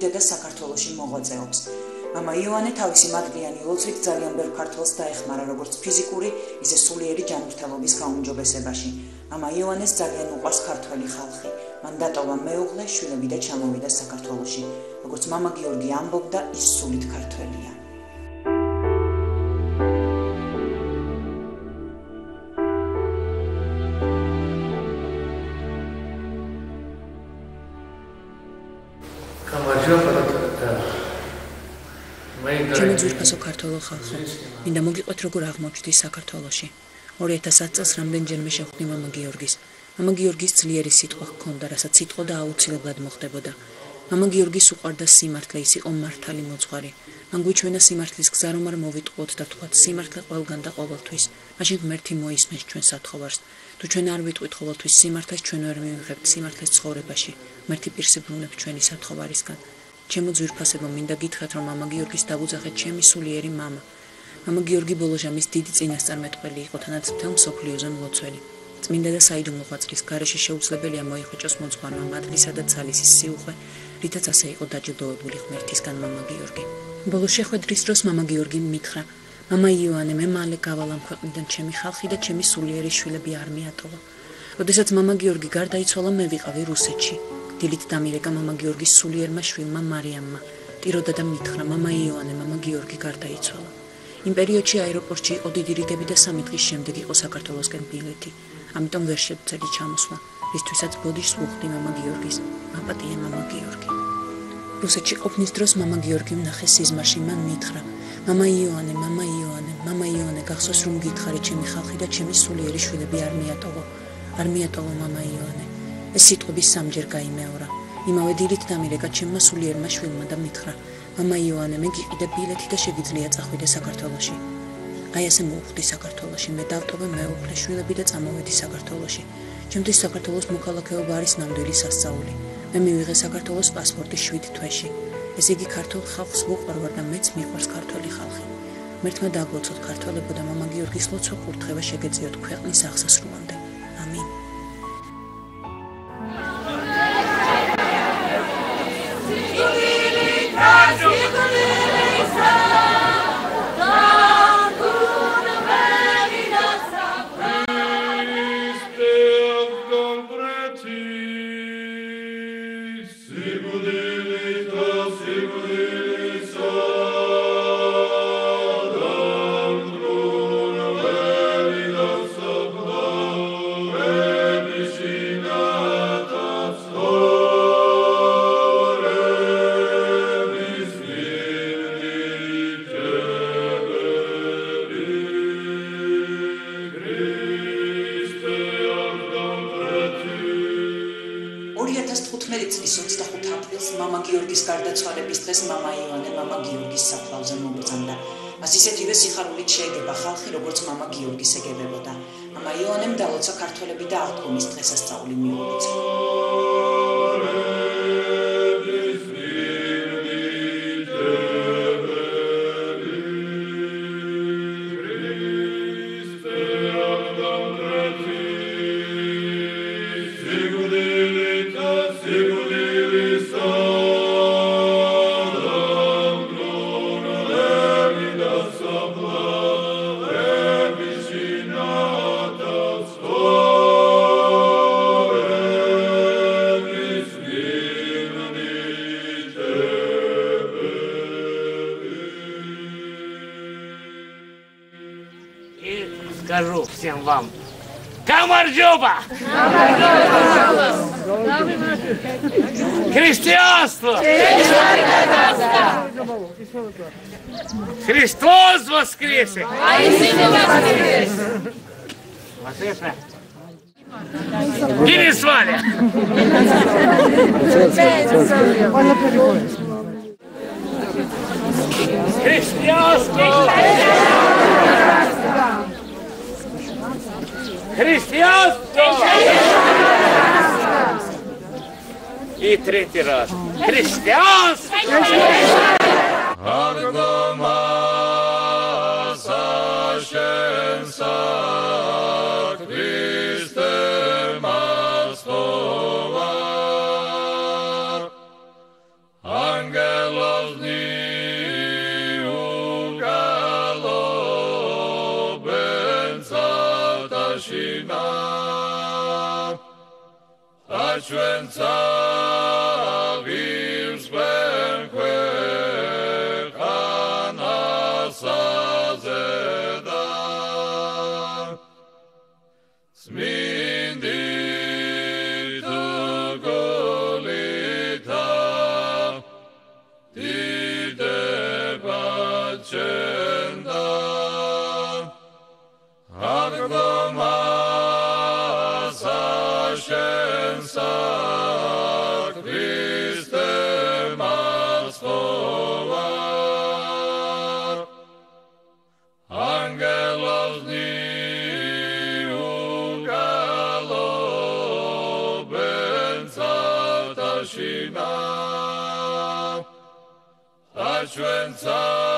მოვიდა და საქართველოში მოღვაწეობს. მამა იოანე თავისი მადლიანი ლოცვით ძალიან ბევრ ქართველს დაეხმარა როგორც ფიზიკური, ისე სულიერი ჯანმრთელობის გაუმჯობესებაში. მამა იოანეს ძალიან უყვარს ქართველი ხალხი. მან დატოვა მეუღლე, შვილები და ჩამოვიდა საქართველოში. როგორც მამა გიორგი ამბობდა, ის სულით ქართველია. ხალხო, მინდა მოგიყვეთ როგორ აღმოჩნდი საქართველოში. 2010 წელს რამდენჯერმე შევხვდი მამა გიორგის. მამა გიორგის ძლიერი სიტყვა ჰქონდა, რასაც სიტყვა და აუცილებლად მოხდებოდა. მამა გიორგის უყვარდა სიმართლე, ის იყო მართალი მოძღვარი. მან გვიჩვენა სიმართლის გზა, რომ არ მოვიტყუოთ და თქვათ სიმართლე ყველგან და ყოველთვის. მაშინ ღმერთი მოისმენს ჩვენ სათხოვარს. თუ ჩვენ არ ვიტყვით ყოველთვის სიმართლეს, ჩვენ ვერ მივიღებთ სიმართლეს ცხოვრებაში. ღმერთი პირს ებრუნებს ჩვენი სათხოვარისგან. ჩემო ძვირფასებო, მინდა გითხრათ, რომ მამა გიორგის დაგუძახეთ ჩემი სულიერი მამა. მამა გიორგი ბოლოჟამის დიდი წინასწარმეტყველი იყო თანაც მთელ მსოფლიოზე მლოცველი. წმინდა და საიდუმლო ღვაწლის გარეშე შეუძლებელია მოიხოჭოს მოძღვარმა მადლისა და ძალისის სიუხვე, რითაც ასე იყო დაჯილდოვებული ღმერთისგან მამა გიორგი. ბოლო შეხვედრის დროს მამა გიორგი მითხრა: მამა იოანე, მე მალე გავალ ამ ქვეყნიდან ჩემი ხალხი და ჩემი სულიერი შვილები არ მიატოვა. როდესაც მამა გიორგი გარდაიცვალა, მე ვიყავი რუსეთში. დილით დამირეკა მამა გიორგის სულიერმა შვილმა მარიამმა. ტიროდა და მითხრა: მამა იოანე, მამა გიორგი გარდაიცვალა. იმ პერიოდში აეროპორტში იყო დიდი რიგები და სამი დღის შემდეგ იყო საქართველოსკენ ბილეთი. ამიტომ ვერ შევწელი ჩამოსვლა. ისთვისაც ბოდიშს ვუხდი მამა გიორგის. მაპატია მამა გიორგი. რუსეთში ყოფნის დროს მამა გიორგი ნახე სიზმარში მან მითხრა: მამა იოანე, მამა იოანე, მამა იოანე, გახსოვს რომ გითხარი ჩემი ხალხი და ჩემი სულიერი შვილები არ მიატოვო. არ მიატოვო მამა იოანე. ეს სიტყვები სამჯერ გაიმეორა. იმავე დილით დამირეკა ჩემმა სულიერმა შვილმა და მითხრა: მამა იოანე, მე გიყიდე ბილეთი და შეგიძლია წახვიდე საქართველოში. აი ასე მოვხვდი საქართველოში, მე დავტოვე მეუღლე შვილები და წამოვედი საქართველოში. ჩემთვის საქართველოს მოქალაქეობა არის ნამდვილი სასწაული. მე მივიღე საქართველოს პასპორტი 7 თვეში. ეს იგი ქართულ ხალხს მოყვარვარ და მეც მიყვარს ქართული ხალხი. მერთმა დაგლოცოთ ქართველებო და მამა გიორგის ლოცვა კურთხევა შეგეძიოთ ქვეყნის აღსასრულამდე. გიორგის Yes. დალოცა ქართველები და აღდგომის დღესასწაული მიულოცა. Всем вам. Камарджоба! Христианство! Христос воскресе! Воскресе! Перезвали! Христианство! Христианство! И третий раз. Христианство! Аргома Сашенса święca. და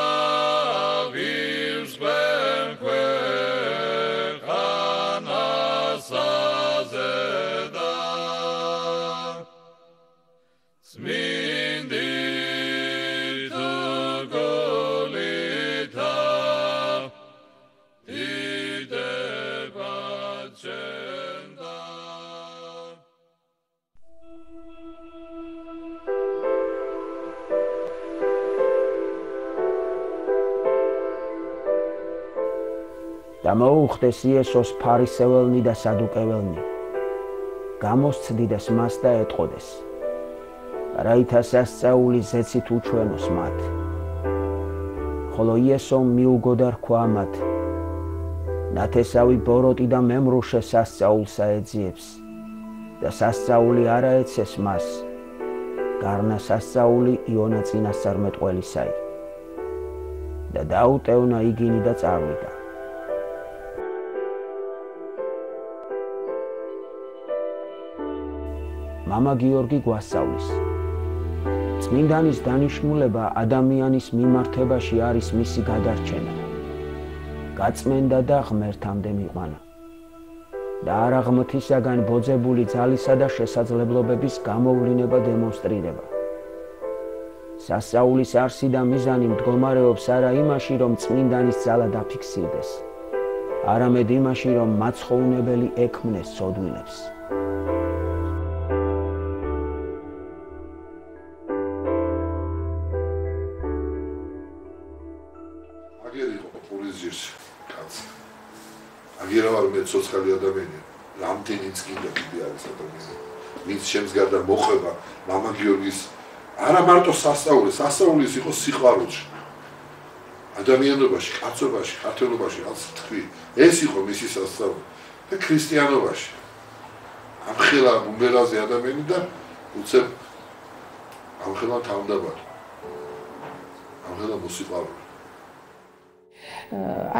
მოუხდეს იესოს ფარისეველნი და სადუკეველნი. გამოსცდიდეს მას და ეტყოდეს. რაითა სასწაული ზეცით უჩვენოს მათ. ხოლო იესომ მიუგო და რქვა მათ. ნათესავი ბოროტი და მემრუშე სასწაულს აეძიებს და სასწაული არა ეცეს მას. გარნა სასწაული იონა წინასწარმეტყველისაი. და დაუტევნა იგინი და წავიდა. მამა გიორგი გვასწავლის. წმინდანის დანიშნულება ადამიანის მიმართებაში არის მისი გადარჩენა. გაწმენდა და ღმერთამდე მიყვანა. და არა ღმთისაგან ბოძებული ძალისა და შესაძლებლობების გამოვლინება დემონსტრირება. სასწაულის არსი და მიზანი მდგომარეობს არა იმაში, რომ წმინდანის ძალა დაფიქსირდეს, არამედ იმაში, რომ მაცხოვრებელი ექმნეს სოდვილებს. ცოცხალი ადამიანია. რამდენიც კიდე კიდე არის ადამიანი. ვინც შემს გარდა მოყვება მამა გიორგის არა მარტო სასწაულს, სასწაულს იყო სიყვარულში. ადამიანობაში, კაცობაში, ქართველობაში, რაც თქვი, ეს იყო მისი სასწაული. და ქრისტიანობაში. ამხელა ბუმბელაზე ადამიანი და უცებ ამხელა თავდაბალი. ამხელა მოსიყვარული.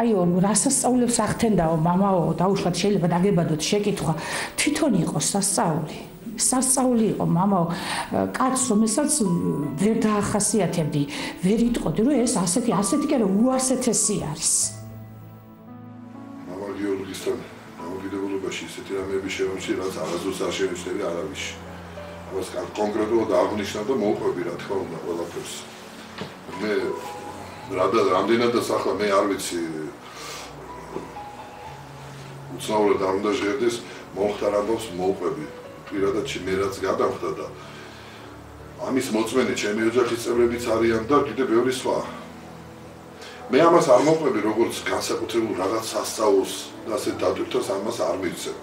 აიო რასასწავლებს ახთენდაო მამაო დაუშვათ შეიძლება დაგებადოთ შეკითხვა. თვითონ იყო სასწაული. სასწაული იყო მამაო. კაც რომელსაც ვერ დაახასიათებდი ვერ იტყოდი რომ ეს ასეთი ასეთი კი არა უასეთესი არის. მამა გიორგისთან გამოგიდებულებაში ესეთი რამეები შემოჩი რაც არასდროს არ შემეჩნევი არავის ამას კონკრეტულად აღნიშნა და მოუყვები რა თქმა უნდა ყველაფერს. მე რადგან რამდენადაც ახლა მე არ ვიცი. უცნაურად არ უნდა ჟღერდეს მომხდარ ამბობს მოუყვები პირადად მე რაც გადავხდა და ამის მოწმენი ჩემი ოჯახის წევრებიც არიან და კიდე ბევრი სხვა. მე ამას არ მოყვები როგორც განსაკუთრებულ რაღაც სასწაულს და ასე დადუქთოს ამას არ მივცემ.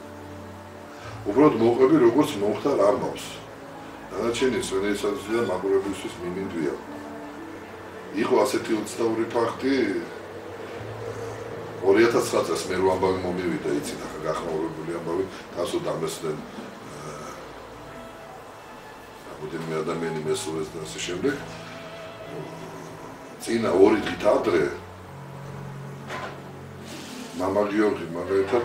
უბრალოდ მოყვები როგორც მომხდარ ამბობს დანარჩენი სვენესაც და მაგურებისთვის მიმინდვია იყო ასეთი უცნაური ფაქტი. 2009 წელს მე რომ ამბავი მომივიდა იცით ახლა გახმაურებული ამბავი თასო დამესდნენ რამოდენიმე ადამიანი მესურეს და ასე შემდეგ. წინა ორი დღით ადრე მამა გიორგი მაგალითად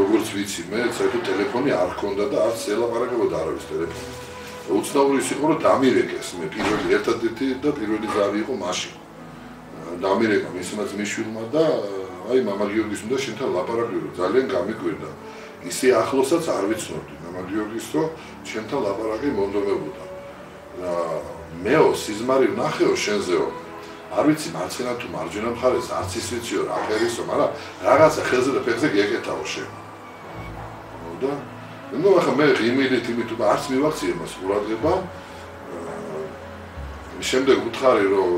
როგორც ვიცი მე საერთოდ ტელეფონი არ ქონდა და არც ელაპარაკებოდა არავის ტელეფონს უცნაური ის იყო რომ დამირეკეს. მე პირველი ერთადერთი და პირველი ძავი იყო მაშინ. დამირეკა მისმა ძმისშვილმა და აი მამა გიორგის უნდა შენთან ლაპარაკი რომ ძალიან გამიკვირდა. ისე ახლოსაც არ ვიცნობდი. მამა გიორგის რომ შენთან ლაპარაკი მონდომებოდა. მეო სიზმარი ნახეო შენზეო. არ ვიცი მარცხენა თუ მარჯვენა მხარეს არც ის ვიციო რა ფერისო მაგრამ რაღაცა ხელზე და ფეხზე გეკეთაო შენ. და ნუ ახლა მე იმედით იმით თუ არც მივაქციე მას ყურადღება. შემდეგ უთხარი რომ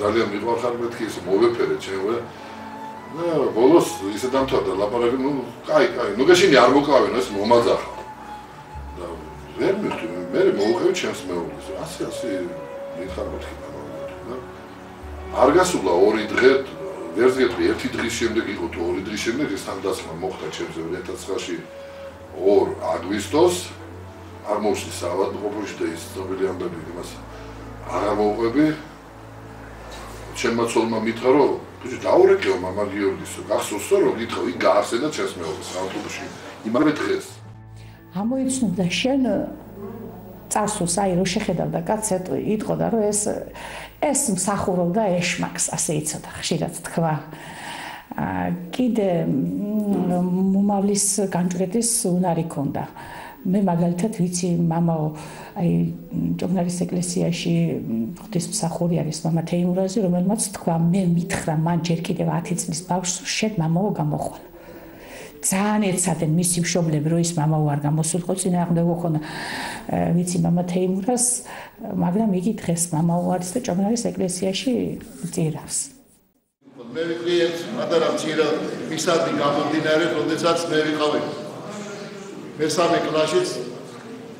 ძალიან მიყვარხარ მეთქი ის მოვეფერე ჩემო. და ბოლოს ისე დამთავრდა ლაპარაკი, ნუ კაი, კაი, ნუ გაშინი არ მოკავენ ეს მომაძახა. და ვერ მეთქი, მე მოვუყევი ჩემს მეუღლეს. ასე ასე მითხარ მეთქი. არ გასულა ორი დღე ვერც გეტყვი ერთი დღის შემდეგ იყო თუ ორი დღის შემდეგ ეს თანდასმა მოხდა ჩემზე 2009-ში 2 აგვისტოს აღმოჩნდა საავადმყოფოში და ის ცნობილი ამბები იმას აღარ მოუყვები ჩემმა ცოლმა მითხრა რომ ბიჭო დაურეკეო მამა გიორგისო გახსოვსო რომ გითხო იქ გაახსენა ჩემს მეუღლეს ავტობუსში იმაგრე დღეს. ამოიცნობდა შენ წარსულს აი რომ შეხედავდა კაცს იტყოდა რომ ეს ეს მსახურობდა ეშმაკს ასე იცოდა ხშირად თქვა კიდე მომავლის განჭრეტის უნარი ქონდა. მე მაგალითად ვიცი მამაო აი ჭოგნარის ეკლესიაში ღვთისმსახური არის მამა თეიმურაზი რომელმაც თქვა მე მითხრა მან ჯერ კიდევ 10 წლის ბავშვს შედ მამაო გამოხვალ ძალიან ეცადნენ მისი მშობლები რომ ის მამაო არ გამოსულიყო წინააღმდეგ უხონა ვიცი მამა თეიმურას მაგრამ იგი დღეს მამაო არის და ჭოგნარის ეკლესიაში წირავს მე ვიყრი ერთ პატარა მცირე მისადი გამომდინარე, როდესაც მე ვიყავი. მესამე კლასშიც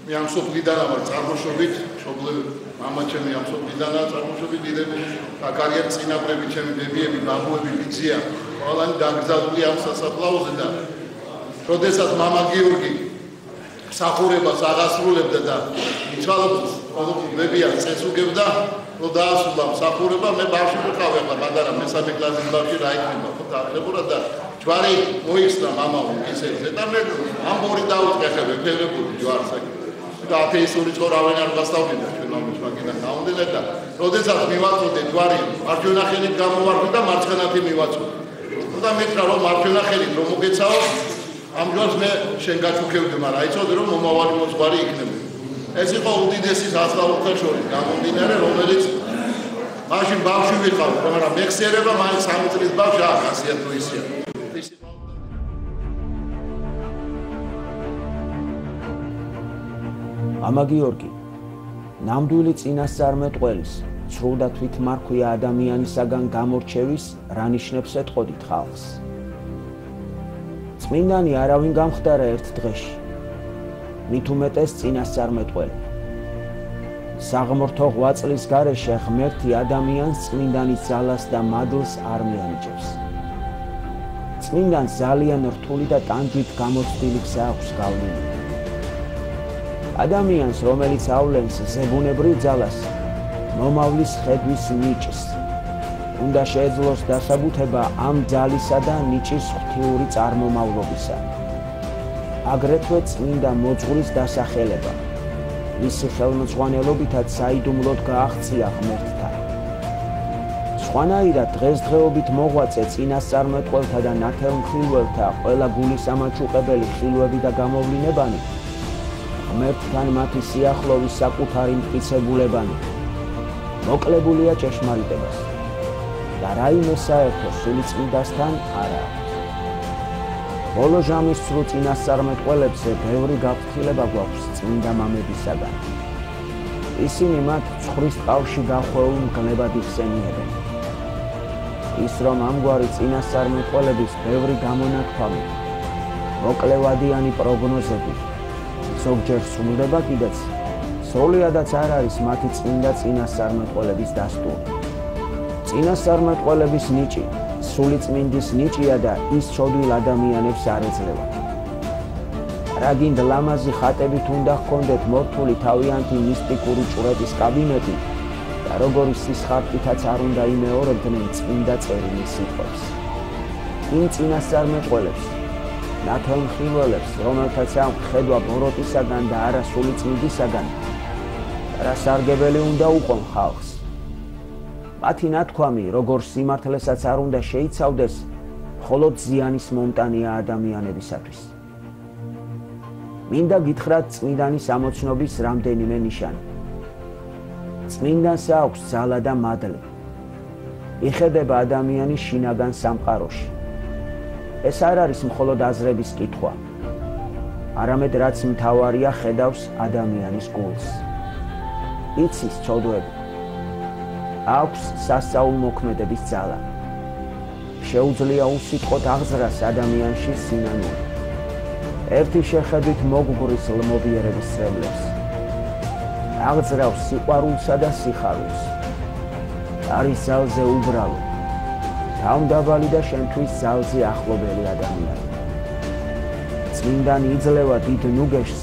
მე ამ სოფლიდან ვარ წარმოშობით, შობლები მამა ჩემი ამ სოფლიდანაა წარმოშობით, დიდებული აკარიერ წინაპრები, ჩემი ბებიები, ბაბუები ბიძია, ყველანი დაგზავნილი ამ სასაფლაოზე და როდესაც მამა გიორგი სახურებას აღასრულებდა და მიცვალებს ყოველთვის ბებიას წესუგებდა რო დაასრულა მსახურება, მე ბავშვი ვიყავი ახლა, მაგრამ მესამე კლასის ბავშვი რა იქნება, ხო დაღლებურად და ჯვარი მოიხსნა მამამ ისე ისე და მე ამ ორი დავუწყეხებ ეფერებული ჯვარს აქ. და ათეისტური წორავენ არ გასტავდიდა ჩვენ ამ მაშკიდან დაუნდელეთ და როდესაც მივაწოდე ჯვარი მარჯვენა ხელით გამოვარდი და მარცხენათი მივაწოდე. და მეთქა რომ მარჯვენა ხელით რომ მოგეცაო ამ ჯვარს მე შენ გაჩუქევდი, მაგრამ აიცოდე რომ მომავალი მოძღვარი იქნება. ეს იყო უდიდესი სასწავლოთა შორის გამომდინარე, რომელიც მაშინ ბავშვი ვიყავ, მაგრამ მეხსიერება მაინც სამი წლის ბავშვი არ ასია თუ ისია. ამა გიორგი ნამდვილი წინასწარმეტყველის სრულ და თვითმარქვია ადამიანისაგან გამორჩევის რა ნიშნებს ეთყოდით ხალხს წმინდანი არავინ გამხდარა ერთ დღეში. მით უმეტეს წინასწარმეტყველი. საღმრთო ღვაწლის გარეშე ღმერთი ადამიანს წმინდანის ძალას და მადლს არ მიანიჭებს. წმინდანს ძალიან რთული და ტანჯვით გამოცდილი გზა აქვს გავლილი. ადამიანს, რომელიც ავლენს ზებუნებრივ ძალას, მომავლის ხედვის ნიჭს უნდა შეეძლოს დასაბუთება ამ ძალისა და ნიჭის ღვთიური წარმომავლობისა. აგრეთვე წმინდა მოძღვრის დასახელება. მისი ხელმძღვანელობითაც საიდუმლოდ გააღწია ღმერთთან. სხვანაირად დღესდღეობით მოღვაწე წინასწარმეტყველთა და ნათელმხილველთა ყველა გულის ამაჩუყებელი ხილვები და გამოვლინებანი ღმერთთან მათი სიახლოვის საკუთარი მტკიცებულებანი მოკლებულია ჭეშმარიტებას. და რაიმე საერთო სულიწმიდასთან არა აქვს. ბოლო ჟამის სრულ წინასწარმეტყველებზე ბევრი გაფრთხილება გვაქვს წმინდა მამებისაგან. ისინი მათ ცხვრის ტყავში გახვეულ მგლებად იხსენიებენ. ის რომ ამგვარი წინასწარმეტყველების ბევრი გამონათქვამი, მოკლევადიანი პროგნოზები ზოგჯერ სრულდება კიდეც, სრულად არ არის მათი წმინდა წინასწარმეტყველების დასტური. წინასწარმეტყველების ნიჭი, სულიწმინდის ნიჭია და ის ჩოდვილ ადამიანებს არ ეძლევა. რაგინდ ლამაზი ხატებით უნდა ჰქონდეთ მორთული თავიანთი მისტიკური ჭურების კაბინეტი და როგორი სისხარტითაც არ უნდა იმეორებდნენ წმინდა წერილის სიტყვებს. იმ წინასწარმეტყველებს ნათელმხილველებს, რომელთაც ამ ხედვა ბოროტისაგან და არა სულიწმინდისაგან, რა სარგებელი უნდა უყონ ხალხს. მათი ნათქვამი, როგორ სიმართლესაც არ უნდა შეიცავდეს, მხოლოდ ზიანის მომტანია ადამიანებისათვის. მინდა გითხრათ წმინდანის ამოცნობის რამდენიმე ნიშანი. წმინდანს აქვს ძალა და მადლი. იხედება ადამიანის შინაგან სამყაროში. ეს არ არის მხოლოდ აზრების კითხვა. არამედ რაც მთავარია ხედავს ადამიანის გულს. იცის წოდვები. აქვს სასწაულმოქმედების ძალა. შეუძლია უსიტყვოდ აღზრას ადამიანში სინანული. ერთი შეხედვით მოგგურის ლმობიერების წრებლებს. აღზრავს სიყვარულსა და სიხარულს. არის ძალზე უბრალო. თავდაბალი და შენთვის ძალზე ახლობელი ადამიანი. წმინდანი იძლევა დიდ ნუგეშს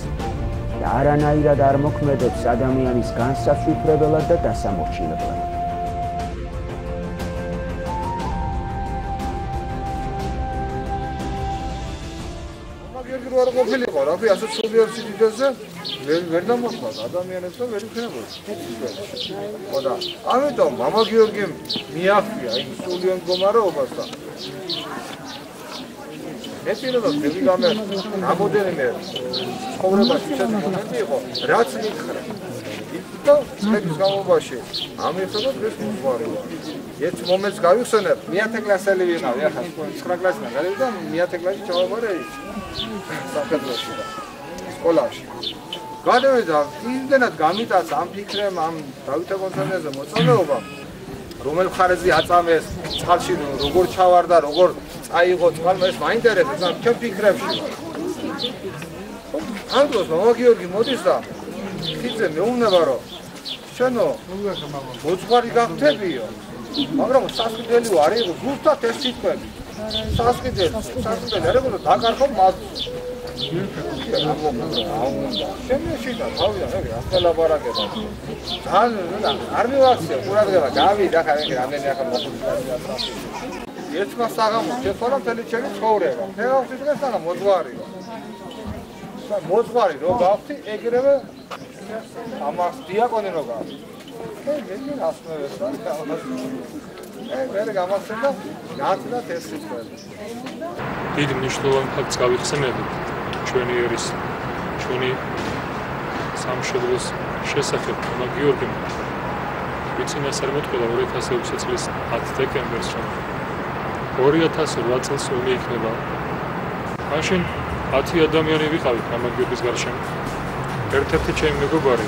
და არანაირად არ მოქმედებს ადამიანის განსაცვიფრებლად და დასამორჩილებლად. არ ყოფილიყო, რა ქვია, ასე ცულიერ სიდიდეზე ვერ ვერ დამოხმას ადამიანებს და ვერ იქნებოდეს. ხო და ამიტომ მამა გიორგიმ მიაღწია იმ ცულიერ მდგომარეობას და მე პირადად ბევრი გამე რამოდენიმე ცხოვრებაში ისეთი მომენტი იყო, რაც მითხრა. და წლების განმავლობაში ამერტობა დღეს მოგვარება. ერთ მომენტს გავიხსენებ, მეათე კლასელი ვიყავი, ახლა 9 კლასიდან გადავიდა, მეათე კლასში ჩავაბარე საფრთხეში და სკოლაში. გადავიდა, იმდენად გამიტაცა ამ ფიქრემ, ამ დავითა კონცერტზე მოწამეობამ, რომელ მხარეზე აწამეს, წყალში როგორ ჩავარდა, როგორ წაიღო წყალმა ეს მაინტერესებს ამ ჩემ ფიქრებში. ამ დროს მამა გიორგი მოდის და ხიძე მეუბნება რომ შენო მოძღვარი გახდებიო მაგრამ სასყიდელი ვარ იყო ზუსტად ეს სიტყვები. სასყიდელი სასყიდელი არ იყო დაკარგო მას შემეში და თავიდან ეგ ახალაბარაკება ძალიან არ მივახსენე ყურადღება. გავიდა ხა ეგ რამდენი ახალ მოხდა ერთმა საღამო შეფარა მთელი ჩემი ცხოვრება. ფეხავში დღეს და მოძღვარიო მოძღვარი რო გავხდი ეგრევე ამას დიაკონი რო გავხდი ე მე ასმევეს და ე მე გამახსენდა გაცდა ეს სიტყვები. დიდი მნიშვნელოვანი ფაქტს გავიხსენებთ. ჩვენი ერის ჩვენი სამშობლოს შესახებ და გიორგი ვიცინას არ მოთხოვა 2006 წლის 10 დეკემბერს რომ 2008 წელს უნდა იქნება. მაშინ 10 ადამიანი ვიყავით ამ გიორგის გარშემო? ერთ-ერთი ჩემი მეგობარი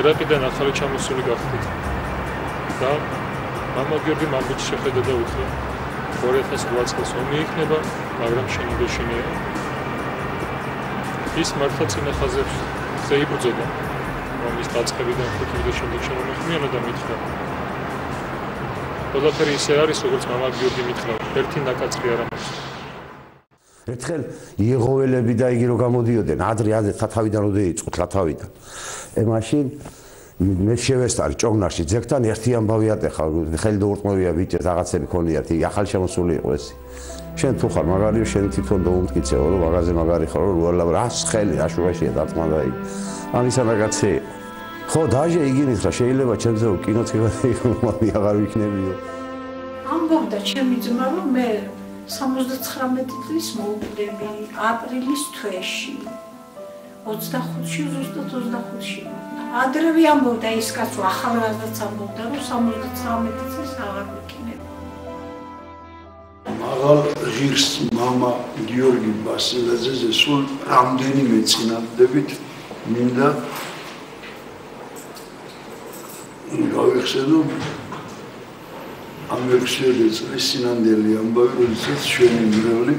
ერაყიდან ახალი ჩამოსული გახდით და მამა გიორგი მამბიჩი შეხედა და უთხრა 2008 წელს ომი იქნება მაგრამ შენი გეშინია ის მართლა წინა ხაზებს შეიბრძოდა რომ ის დაწყებიდან ხუთი და შემდეგ შემომხმიანა და მითხრა. ყველაფერი ისე არის როგორც მამა გიორგი მითხრა. ერთი ნაკაცრი არ ამას ერთხელ იეღოველები და იგი რო გამოდიოდნენ. ადრე ადრე თათავიდან როდი იყო თათავიდან ე მაშინ მე შევესტარი ჭოგნარში ძეგთან ერთი ამბავი ატეხა ხელი დაურტმევია ბიჭე რაღაცები ქონიათ იგი ახალ შემოსული იყო ეს. შენ თუ ხარ მაგარიო შენ თვითონ დაუმტკიცეო რომ მაგაზე მაგარი ხარ რომ უარლა რას ხელი აშუაშია დაწმა და იგი ამისა რაღაცე ხო დაჟე იგინით რა შეიძლება ჩემზე კინოთება იყო მაგრამ აღარ ვიქნებიო. ამბობდა ჩემი ძმა რომ მე 79 წლის მოუკვდები აპრილის თვეში 25-ში ზუსტად 25-ში ადრევე ამბობდა ის კაცო ახალგაზრდაც ამბობდა რომ 79 წლის აღარ ვიქნები მაღალ ღირს мама გიორგი ბასილაძეზე სულ რამდენიმე წინადებით მინდა გავიხსენო ამერქსელი წლის სინამდვილე ამბავი, როდესაც ჩვენი მრევლი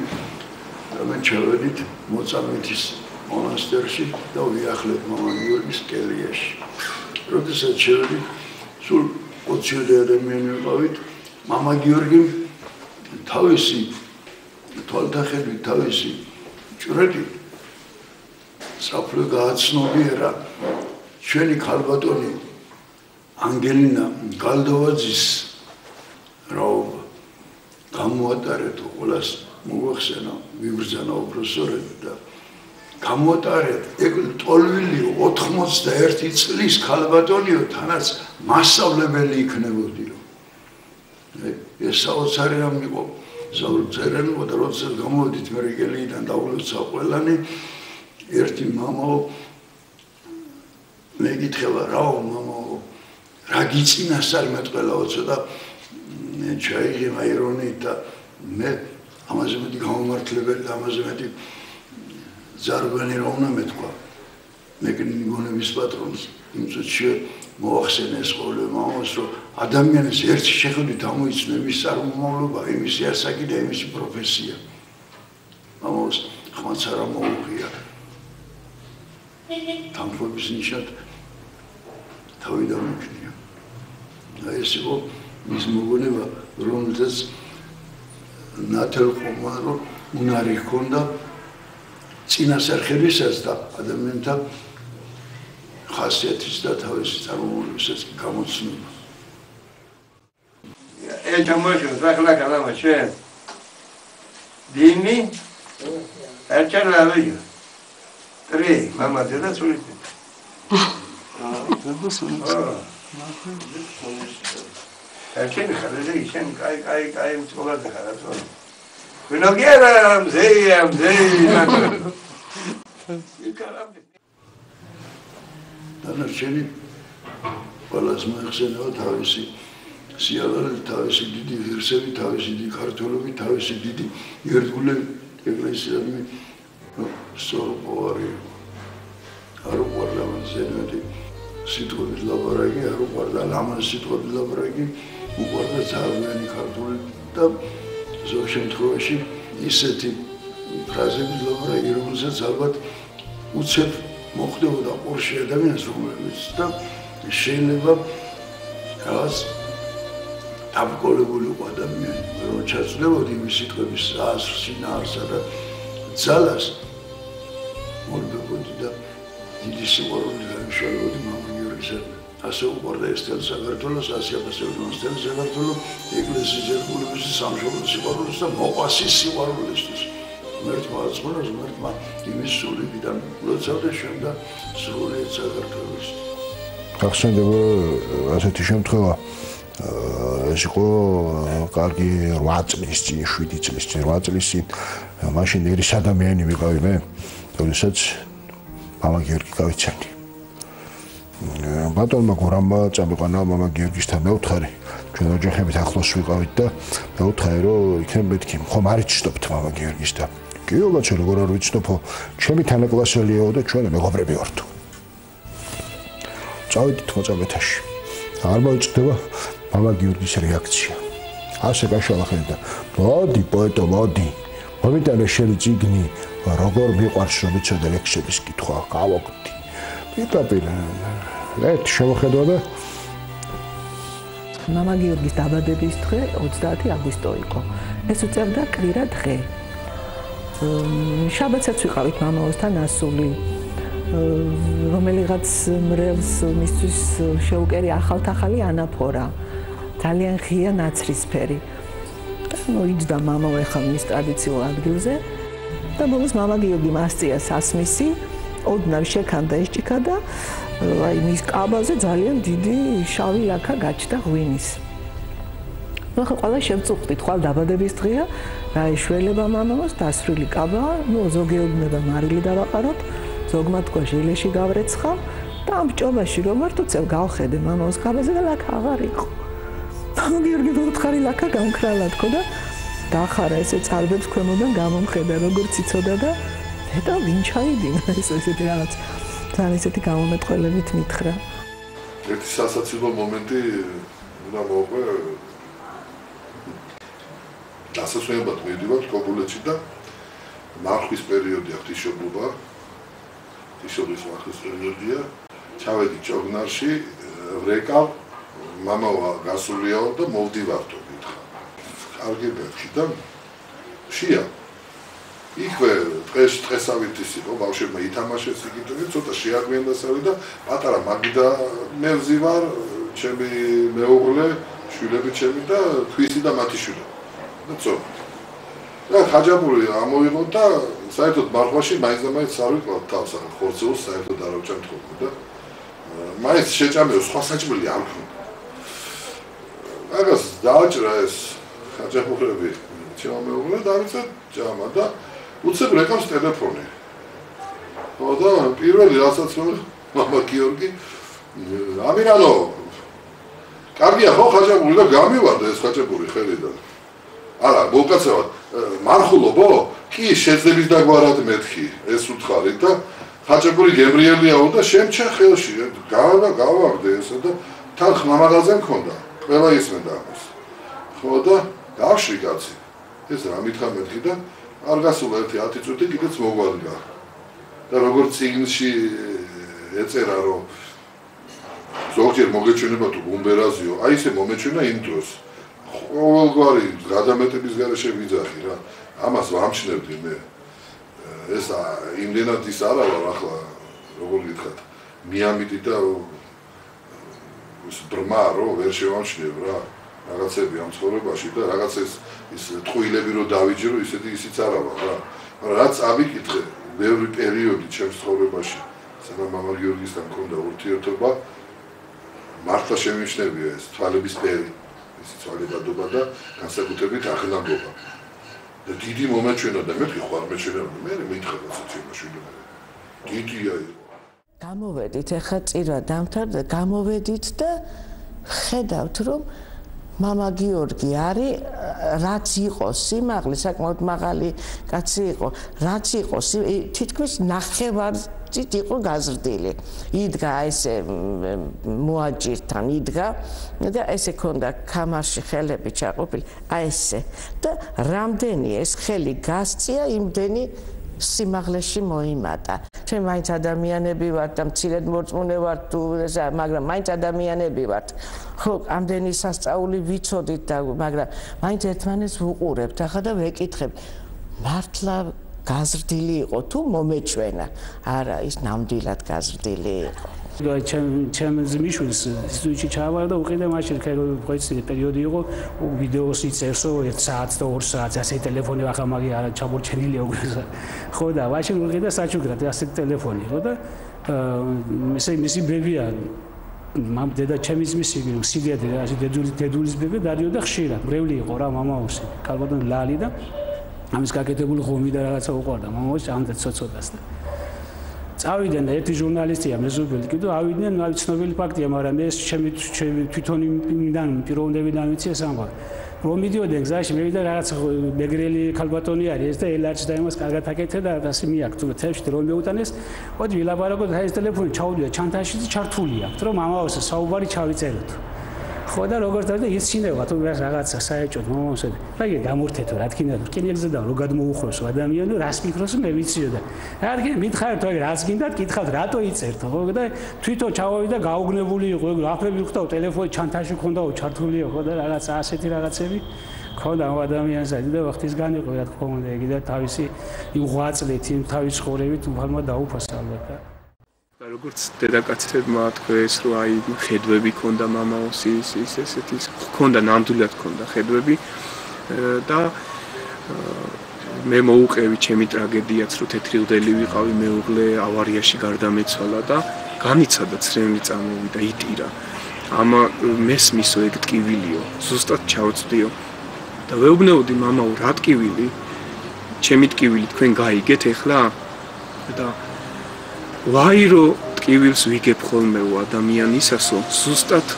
და ჩავედით მოწამეთის მონასტერში და ვიახლეთ მამა გიორგის კელიაში. როდესაც შევედით, სულ 20 ადამიანი ვიყავით, მამა გიორგი თავისი თვალთახედვით თავისი ჭრეთი საფლე გააცნობიერა ჩვენი ქალბატონი ანგელინა გალდოვაძის რაობა გამოატარეთ ყოველას მოახსენა მიბრძანა უფრო სწორედ და გამოატარეთ. ეგ ტოლვილი 91 წლის ქალბატონიო თანაც მასწავლებელი იქნებოდიო ეს საოცარი რამ იყო? საოცერენო და როცა გამოვედით მერიკელიდან დავლოცა ყველანი ერთი მამაო მეკითხება რაო მამაო? რა გიწინასწარმეტყველაო ცოტა მე ჩაიღება ირონიით და მე ამაზე მეტი გამომართლებელი და ამაზე მეტი ზარბანი რა უნდა მეთქვა? მეკნინი გონების პატრონს იმ წუთში მოახსენეს ყოველ მომოს რომ ადამიანის ერთი შეხედვით ამოიცნო იმის წარმომავლობა იმის იასაკი და იმის პროფესია. მომოს ხმაც არ მოუღია თანხმობის ნიშნად თავი დამიქნია და ეს იყო მის მოგონება რომელზეც ნათელყობა რომ უნარი ჰქონდა წინასახელისას და ადამიანთა ხასიათის და თავისი წარმომავლობისას გამოცნობა. ეს ჩამოშო, ზახლა კალამა შენ. დიმი? ერჩენ ლავიო. ტრი, мама, დედა სული. აა, დედა სული. ერჩენ ხალე ისენ კაი კაი კაი უცხოა და ხარა თო. ვინოგერა მზეია მზეია. დანარჩენი ყველას მოიხსენება თავისი სიალალე, თავისი დიდი ღირსები, თავისი დიდი ქართველები, თავისი დიდი ერთგულები ეკლესიები სწორყოვარი არ უყურდა მზენოდი სიტყვების ლაბორატორი არ უყურდა ლამაზ სიტყვების ლაბორატორი უყურდა ძალიან ქართული და ზოგ შემთხვევაში ისეთი ფრაზების ლაბორატორი რომელსაც ალბათ უცებ მოხდებოდა ყურში ადამიანს რომელიც და შეიძლება რაღაც დაბრკოლებული იყო ადამიანი რომ ჩაწდებოდი მის სიტყვების ასრსინარსა და ძალას მოგდებოდი და დიდი სიყვარული გამიშალოდი მამა გიორგისა ასე უყურდა ეს თელ საქართველოს ასე აბასებდა ეს თელ საქართველოს ეკლესიის ერთგულების სამშობლო სიყვარულის და მოყვასის სიყვარულისთვის. მერტმა აცხოვა მერტმა იმის სულიდან ლოცავდა შემდა სრული საქართველოს. ახსენდება ასეთი შემთხვევა ეს იყო კარგი 8 წლის წინ 7 წლის წინ 8 წლის წინ. მაშინ ერის ადამიანი ვიყავი მე თორესაც მამა გიორგი გავიცანი ბატონმა გურამმა წამიყანა მამა გიორგისთან მეუთხარი ჩვენ ოჯახებით ახლოს ვიყავით და მეუთხარი რომ იქნებ მეთქი. ხომ არ იცნობთ მამა გიორგისთან კიო ბაჩო როგორ არ ვიცნობო ჩემი თანაკლასელიაო და ჩვენ მეგობრები ვართ. წავედით მოწამეთაში. არ მოიწდება მამა გიორგის რეაქცია. ასე გაშალახენ და მოდი პოეტო მოდი მომიტანე შენი ციგნი როგორ მიყვარს რომ იცოდე ლექსების კითხვა? გავოგდი პირდაპირ ერთ შემოხედვა და მამა გიორგის დაბადების დღე 30 აგვისტო იყო ეს უწევდა კვირა დღე შაბათსაც ვიყავით მამაოსთან ასული რომელიღაც მრევს მისთვის შეუკერი ახალთახალი ანაფორა ძალიან ღია ნაცრისფერი ну იჯდა мама ეხა მის ტრადიციულ ადგილზე და ბოლოს мама გიორგი მასწია სასმისი ოდნავ შეკანდა ესჭიქა და აი მის კაბაზე ძალიან დიდი შავი ლაქა გაჩნდა ღვინის ну ხო ყველა შევწუხდით ხვალ დაბადების დღეა რა ეშველება მამას დასრული კაბა ну ზოგიერთი მარილი დავაყაროთ ზოგმა თქვა ჟილეში გავრეცხა და ამ ჭობაში რომ ვარ თუ წელ გავხედე მამას კაბაზე და ლაქა აღარ იყო გიორგი მოთხარი ლაკა გამქრალა თქო და დახარა ესე წარბებს ქვემოდან გამომხედა როგორც იცოდა და დედა ვინ ჩაიდინა ეს ესეთი რაღაც ძალიან ისეთი გამომეტყველებით მითხრა. ერთი სასაცილო მომენტი უნდა მოყვე დასასვენებლად მივდივართ კობულეთში და მარხვის პერიოდია ღვთისმშობლობა ღვთისმშობლის მარხვის პერიოდია. ჩავედი ჭოგნარში ვრეკავ მამავა გასულიაო და მოვდივართო გითხა კარგი ბერში და შია. იქვე დღეს დღესავით ის იყო, ბავშვებმა ითამაშეს იგივე, ცოტა შეაგვიანდასავი და პატარა მაგიდა მევზი ვარ, ჩემი მეუღლე, შვილები ჩემი და თვისი და მათი შვილები. და ცო. და ხაჯაბური ამოიღო და საერთოდ მარხვაში მაინც და მაინც არ ვიკლავ თავს, არა ხორცეულს საერთოდ არ ვჭამთხოვდი და მაინც შეჭამეო სხვა საჭმელი არ ვქნა. მაგას დააჭრა ეს ხაჭაპურები ჩემომეუღლე დავიცე ჯამა და უცებ რეკავს ტელეფონი. და პირველი რასაც რომ მამა გიორგი ამირანო კარგია ხო ხაჭებული და გამივარდა ეს ხაჭებული ხელიდან. არა, მოკაცევად მარხულობო? კი, შეძლების დაგვარად მეთქი, ეს უთხარით და ხაჭებული გემრიელიაო და შემჩა ხელში, გავა გავაგდე ესა და თან ხმამაღალზე მქონდა. ყველა ისმენდა ამას. ხო და გავშრი კაცი. ეს რა მითხა მეთქი და არ გასულა ერთი 10 წუთი კიდეც მოგვადგა. და როგორც ციგნში ეწერა რომ ზოგჯერ მოგეჩვენება თუ გუმბერაზიო, აი ესე მომეჩვენა იმ დროს. ყოველგვარი გადამეტების garaშე ვიძახი რა. ამას ვამჩნევდი მე. ეს იმდენად ის არა ვარ ახლა როგორ გითხრათ. მიამიტი და ის ბრმა რო ვერ შევამჩნევ რა. რაღაცები ამ ცხოვრებაში და რაღაც ეს ის ტყუილები რო დავიჯერო, ისეთი ისიც არა ვარ რა. მაგრამ რაც ავიკითხე, ბევრი პერიოდი ჩემს ცხოვრებაში, სადაც მამა გიორგისთან მქონდა ურთიერთობა, მართლა შემიშნებია ეს თვალების პერი, ეს თვალებადობა და განსაკუთრებით აღნაგობა. და დიდი მომაჩვენა და მე ხარ მეჩვენა, მე მითხრა ცოტა იმაშვილო. დიდია ის. გამოვედით ახლა წირვა დამთავრდა, გამოვედით და ხედავთ რომ мама გიორგი არის რაც იყო სიმაღლე საკმაოდ მაღალი კაცი იყო რაც იყო თითქმის ნახევარით იყო გაზრდილი იდგა ესე მოაჯირთან იდგა და ესე ქონდა კამარში ხელები ჩაყოფილი აი ესე და რამდენი ეს ხელი გასწია იმდენი სიმაღლეში მოიმატა. ჩვენ მაინც ადამიანები ვართ და მცირედ მორწმუნე ვართ თუ ესა, მაგრამ მაინც ადამიანები ვართ. ხო, ამდენი სასწაული ვიცოდით და მაგრამ მაინც ერთმანეთს ვუყურებთ ახლა და ვეკითხებ. მართლა გაზრდილი იყო თუ მომეჩვენა? არა, ის ნამდვილად გაზრდილი იყო. ჩემ ჩემ ზმიშვილს სტუდიაში ჩავარ და უყიდე მაშინ ხერო ყოველი პერიოდი იყო ვიდეოს იწერსო 1 საათს და 2 საათს ასე ტელეფონი ახლა მაგი არა ჩამორჩენილია უკვე ხო და მაშინ უყიდე საჩუქრად ასე ტელეფონი ხო და ესე მისი ბებია მამ დედა ჩემის მისი სიგედი ასე დედული დედულის ბებია დადიოდა ხშირად მრევლი იყო რა მამაოსი კარგოდან ლალი და ამის გაკეთებული ღომი და რაღაცა უყარდა მამაოსი ამდე ცოცოდას და წავიდნენ და ერთი ჟურნალისტია მეზობელი კიდე ავიდნენ აი ცნობილი ფაქტია მაგრამ ეს ჩემი ჩემი თვითონ იმიდან პიროვნებიდან ვიცი ეს ამბავი რომ მიდიოდნენ გზაში მე ვიდა რაღაც მეგრელი ქალბატონი არის ეს და ელარჩ და იმას კარგად აკეთე და ასე მიაქ თუ თებში რომ მეუტანეს ოდი ვილაპარაკოთ აი ეს ტელეფონი ჩაუდია ჩანთაში და ჩართულია რომ ამაოს საუბარი ჩავიწეროთ ხო და როგორც და ის შეიძლება თუ რაღაცა საერთოდ მომოსები. რაგი გამურთეთო რა თქმა უნდა, კინეგზე და რო გადმოუხროსო ადამიანი, რას მიქროსო მე ვიციო და. რა თქმა უნდა, მითხარით რა რას გინდათ, კითხავთ რატო იწერთო, ხო და თვითონ ჩავავიდა გაუგნებული იყო, აფები ხვდაო ტელეფონი ჩანთაში ხონდაო, ჩართულიო ხო და რაღაც ასეთი რაღაცები. ხო და ადამიანს აი და ვახტის განიყო რა თქმა უნდა, იგი და თავისი იმ ღვაწლით, იმ თავის ხორევით უფალმა დაუფასა ალბათ. როგორც დედაკაცებმა თქვეს, რომ აი ხედვები ქონდა მამაოს ის ის ესეთი ქონდა ნამდვილად ქონდა ხედვები და მე მოუყევი ჩემი ტრაგედიაც, რომ თეთრილდელი ვიყავი მეუღლე ავარიაში გარდამეცვალა და განიცადა ცრემლი წამოვიდა იტირა. ამა მესმისო ეგ ტკივილიო, ზუსტად ჩავწდიო. და ვეუბნეოდი მამაო, რა ტკივილი? ჩემი ტკივილი თქვენ გაიგეთ ეხლა? და ვაირო ტკივილს ვიგებ ხოლმეო ადამიანისასო ზუსტად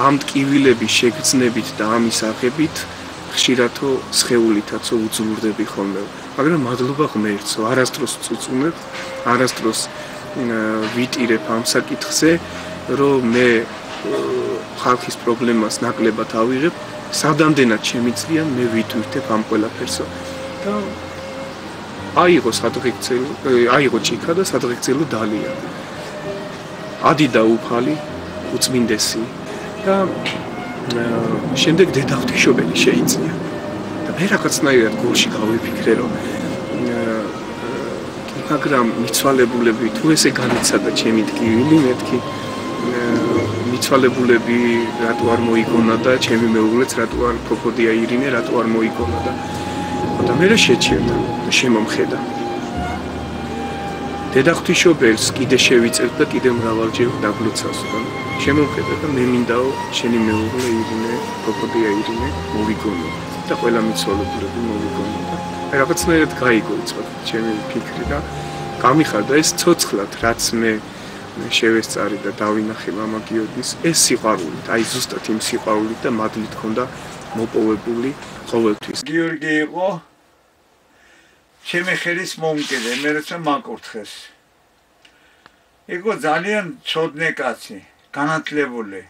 ამ ტკივილების შეგრძნებით და ამის აღებით ხშირათო სხეულითაცო უძულურდები ხოლმე მაგრამ მადლობა ღმერთო არასდროს წუწუნებ არასდროს ვიტირებ ამ საკითხზე რომ მე ხალხის პრობლემას ნაკლებად ავიღებ სადამდენად შემიძლია მე ვიტვირთებ ამ ყველაფერსო და აიღო სადღეგრძელო აიღო ჭიქა და სადღეგრძელო დალია. ადიდა უფალი უწმინდესი და შემდეგ დედავთიშობელი შეიწია და მე რაღაცნაირად გულში გავიფიქრე რომ მაგრამ მიცვალებულები თუ ესე განიცადა ჩემი ტკივილი მეთქი მიცვალებულები რატო არ მოიგონა და ჩემი მეუღლეც რატო არ ფოფოდია ირინე რატო არ მოიგონა და და მე რა შეჩერდა და შემომხედა. დედა ღვთისმშობელს კიდე შევიწევ და კიდე მრავალჯერ დაგლოცავს და შემოვხედა და მე მინდაო შენი მეუღლე ირინე პროკოპია ირინე მოვიგონო და ყველა მიცვალებულები მოვიგონო და რაღაცნაირად გაიგოიწყო ჩემი ფიქრი და გამიხარდა ეს ცოცხლად რაც მე შევესწარი და დავინახე მამა გიორგის ეს სიყვარულით, აი ზუსტად იმ სიყვარულით და მადლით ქონდა მოპოვებული ყოველთვის. გიორგი იყო ჩემი ხელის მომკიდე, მე როცა მაკურთხეს. იყო ძალიან ცოდნე კაცი, განათლებული.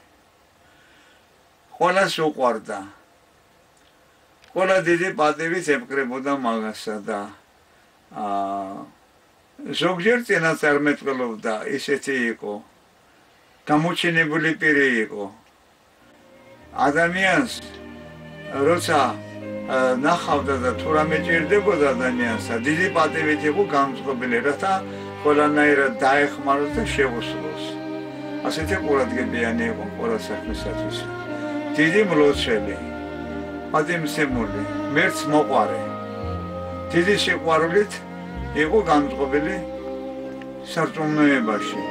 ყველას უყვარდა. ყველა დიდი პატივით ემკრებოდა მაგასა და აა ზოგჯერ წინასწარმეტყველობდა, ისეთი იყო. გამოჩენებული პირი იყო. ადამიანს როცა ნახავდა და თუ რამე ჭირდებოდა ადამიანსა, დიდი პატივით იყო გამწყობილი, რათა ყველანაირად დაეხმაროს და შეუსრულოს. ასეთი ყურადღებიანი იყო ყველა საქმისათვის. დიდი მლოცველი პატიმსემული მერც მოყარე დიდი სიყვარულით იყო განწყობილი სარწმუნოებაში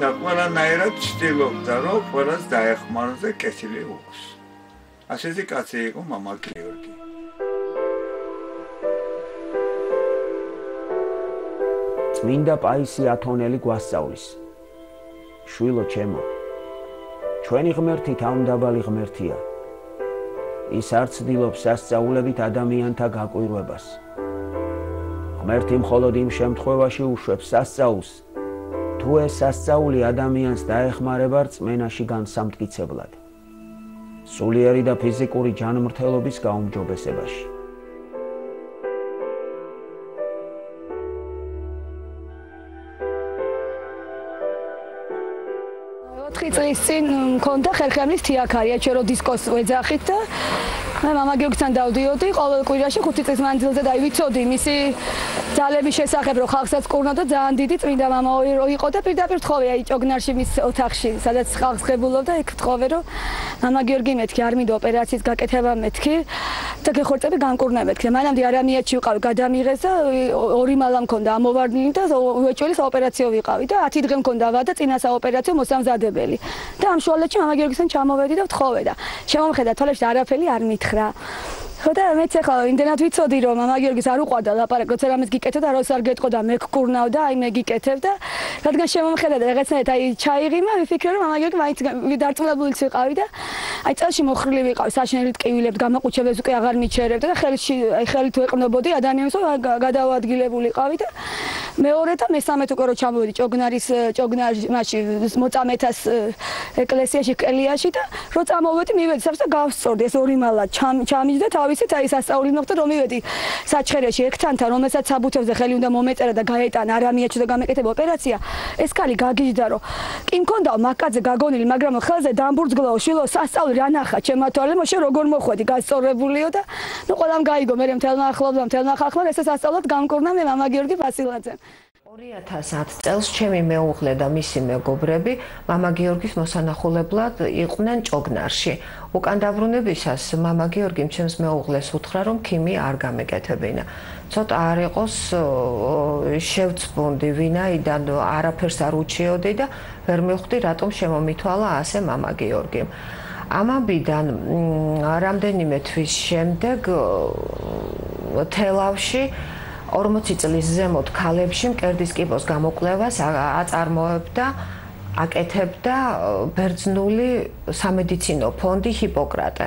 და ყველანაირად ცდილობდა რომ ყველას დაეხმაროს და კეთილი იყოს ასეთი კაცი იყო მამა გიორგი. წმინდა პაისი ათონელი გვასწავლის. შვილო ჩემო, ჩვენი ღმერთი თავმდაბალი ღმერთია. ის არ ცდილობს სასწაულებით ადამიანთა გაკვირვებას. ღმერთი მხოლოდ იმ შემთხვევაში უშვებს სასწაულს, თუ ეს სასწაული ადამიანს დაეხმარება რწმენაში განსამტკიცებლად. სულიერი და ფიზიკური ჯანმრთელობის გაუმჯობესებაში. წლის წინ მქონდა ხერხემლის თიაქარია, ჩვენ რო დისკოს ვეძახით და მე მამა გიორგთან დავდიოდი, ყოველ კვირაში 5 წლის მანძილზე და ვიცოდი მისი ძალების შესახებ რო ხალხსაც კურნავდა ძალიან დიდი წმინდა მამა იყო და პირდაპირ თხოვე აი ჭოგნარში მის ოთახში სადაც ხალხს ხებულობდა იქ თხოვე რომ მამა გიორგი მეთქი არ მინდა ოპერაციის გაკეთება მეთქი და გეხორწები განკურნებეთქი და მანამდე არამიათში ვიყავი გადამიღეს და ორი მალა მქონდა ამოვარდნილი და უეჭველი საოპერაციო ვიყავი და 10 დღე მქონდა ვადა წინა საოპერაციო მოსამზადებელი. და ამ შუალედში მამა გიორგისთან ჩამოვედი და ვთხოვე და შემომხედა თვალებში არაფერი არ მითხრა. ხო და მეც ახლა იმდენად ვიცოდი რომ მამა გიორგის არ უყვარდა ლაპარაკ როცა რამეს გიკეთებდა როს არ გეტყო და მე გკურნავ და აი მე გიკეთებ და რადგან შემომხედა და რაღაცნაირად აი ჩაიღიმა ვიფიქრე რომ მამა გიორგი მაინც დარწმუნებული ვიყავი და აი წელში მოხრილი ვიყავი საშენელით ყივილებს გამაყუჩებებს უკვე აღარ მიჩერებდა და ხელში აი ხელით ვეყნობოდი ადამიანს რომ გადავადგილებული ყავი და მეორე და მესამე თუ კორო ჩამოვედი ჭოგნარის ჭოგნარში მაშინ მოწამეთას ეკლესიაში კელიაში და რო წამოვედი მივედი და გავსწორდი ეს ორი მალა ჩამიჯდა ვიცით, აი სასწაულინდ რომ მივედი საჩხერეში ექთანთან, რომელსაც საბუთებზე ხელი უნდა მომეწერა და გაეტანა, არ ამიაჩნდა გამეკეთება ოპერაცია. ეს კალი გაგიჯდა, რომ კი მქონდა მაკაძე გაგონილი, მაგრამ ხელზე დამბურძგლაო, შილო სასწაული რა ნახა ჩემმა თვალემო, შე როგორ მოხვედი გასწორებულიო და ნუ ყველამ გაიგო, მე მთელმა ახლობლამ, მთელმა ხალხმა ესე სასწაულად განკურნა მე მამა გიორგი ბასილაძემ. 2010 წელს ჩემი მეუღლე და მისი მეგობრები მამა გიორგის მოსანახულებლად იყვნენ ჭოგნარში. უკან დაბრუნებისას მამა გიორგიმ ჩემს მეუღლეს უთხრა, რომ ქიმი არ გამეკეთებინა. ცოტა არ იყოს შევწბუნდი ვინაიდან არაფერს არ უჩიოდი და ვერ მივხვდი რატომ შემომითვალა ასე მამა გიორგიმ. ამაბიდან რამდენიმე თვის შემდეგ თელავში 40 წლის ზემოთ ქალებში მკერდის კიბოს გამოკვლევას აწარმოებდა აკეთებდა ბერძნული სამედიცინო ფონდი ჰიპოკრატე.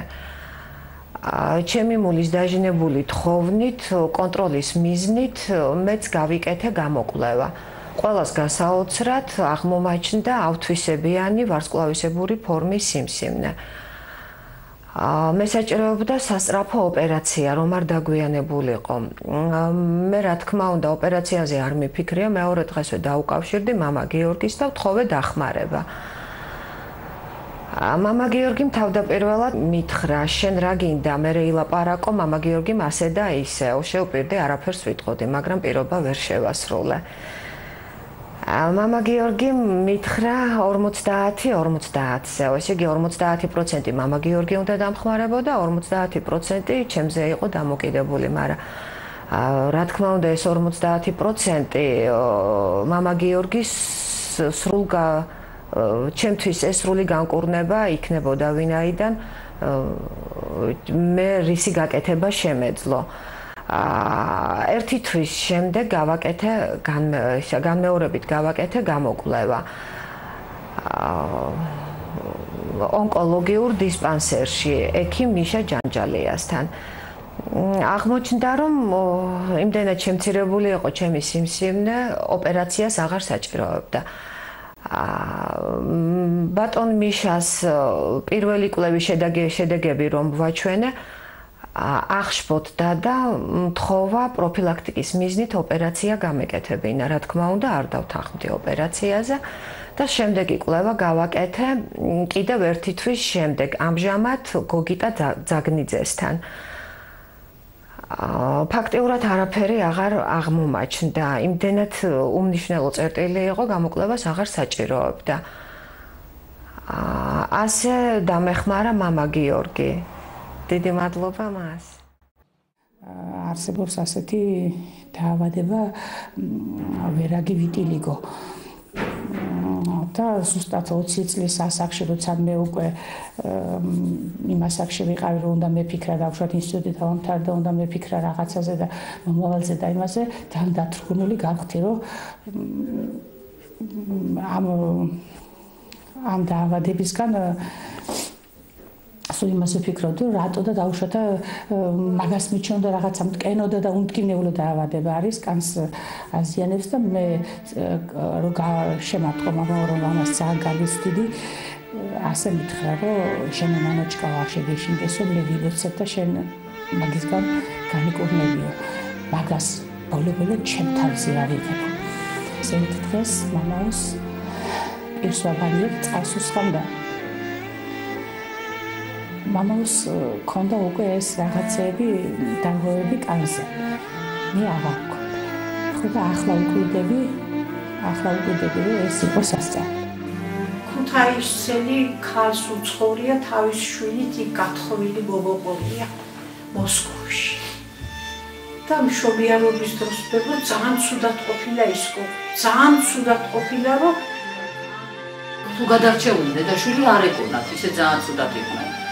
ჩემი მულის დაჟინებული თხოვნით, კონტროლის მიზნით მეც გავიკეთე გამოკვლევა. ყოველას გასაოცრად აღმომაჩნდა ავთვისებიანი ვარსკვლავისებური ფორმის სიმსივნე. მე საჭიროებდა სასწრაფო ოპერაცია, რომ არ დაგვიანებულიყო. მე რა თქმა უნდა ოპერაციაზე არ მიფიქრია, მეორე დღესვე დაუკავშირდი мама გიორგის და ვთხოვე დახმარება. мама გიორგიმ თავდაპირველად მითხრა, შენ რა გინდა, მე რეილაპარაკო мама გიორგიმ ასე და ისე. შეუპირდი არაფერს ვიტყოდი, მაგრამ პირობა ვერ შევასრულე. мама გიორგი მითხრა 50-50-ზე, ესე იგი 50% мама გიორგი უნდა დამხმარებოდა, 50% ჩემზე იყო დამოკიდებული, მაგრამ რა თქმა უნდა ეს 50% мама გიორგის სრულ ჩემთვის ეს სრული განკურნება იქნებოდა ვინაიდან მე რისი გაკეთება შემეძლო. აა ერთი თვის შემდეგ გავაკეთე განმეორებით გავაკეთე გამოკვლევა. ონკოლოგიურ დისპანსერში ექიმ მიშა ჯანჯალიასთან. აღმოჩნდა რომ იმდენად შემცირებული იყო ჩემი სიმსივნე, ოპერაციას აღარ საჭიროებდა. აა ბატონ მიშას პირველი კვლევის შედეგები რომ ვაჩვენე, ახშფოთდა და მთხოვა პროფილაქტიკის მიზნით ოპერაცია გამეკეთებინა. რა თქმა უნდა, არ დავთანხმდი ოპერაციაზე და შემდეგი კვლევა გავაკეთე კიდევ ერთი თვის შემდეგ, ამჟამად გოგიტა ზაგნიძესთან. აა ფაქტიურად არაფერი აღარ აღმომაჩნდა. იმდენად უმნიშვნელო წერტილი იყო, გამოკვლევას აღარ საჭიროებდა. აა ასე დამეხმარა мама გიორგი. დიდი მადლობა მას. არსებობს ასეთი დაავადება ვერაგი ვიტილიგო. და ზუსტად 20 წლის ასაკში როცა მე უკვე იმ ასაკში ვიყავი რომ უნდა მეფიქრა და უშუალოდ ინსტიტუტი დავამთავრდა უნდა მეფიქრა რაღაცაზე და მომავალზე და იმაზე თან დათრგუნული გავხდი რომ ამ ამ დაავადებისგან სულ იმას ვფიქრობ, რომ რატო და დაუშვათა მაგას მიჩნდა რაღაცა მტკენოდა და უნტკინეულო დაავადება არის კანს აზიანებს და მე რო შემატყო მაგრამ რომ ამას ძალიან გავისტიდი ასე მითხრა რომ შენ მანოჩკა ვარ შეგეშინდეს რომ მე ვიბოცებ და შენ მაგისგან განიკურნებიო. მაგას ბოლო-ბოლო ჩემ თავზე არიგებ ესე დღეს მამაოს ისვაბანი წასუსხამდა მამაოს ქონდა უკვე ეს რაღაცები დაგოები კანზე. მე აღარ მქონდა. ხო და ახლა უკვიდები, ახლაკვიდები რომ ეს იყო სასწაული. ქუთაისელი ქალს უცხორია თავის შვილით იქ გათხოვილი გოგოყოლია მოსკოვში. და მშობიარობის დროს ვეღო ძალიან ცუდად ყოფილა ისკო. ძალიან ცუდად ყოფილა რომ თუ გადარჩეულნე და შვილი არ ეკონათ, ისე ძალიან ცუდად იყო.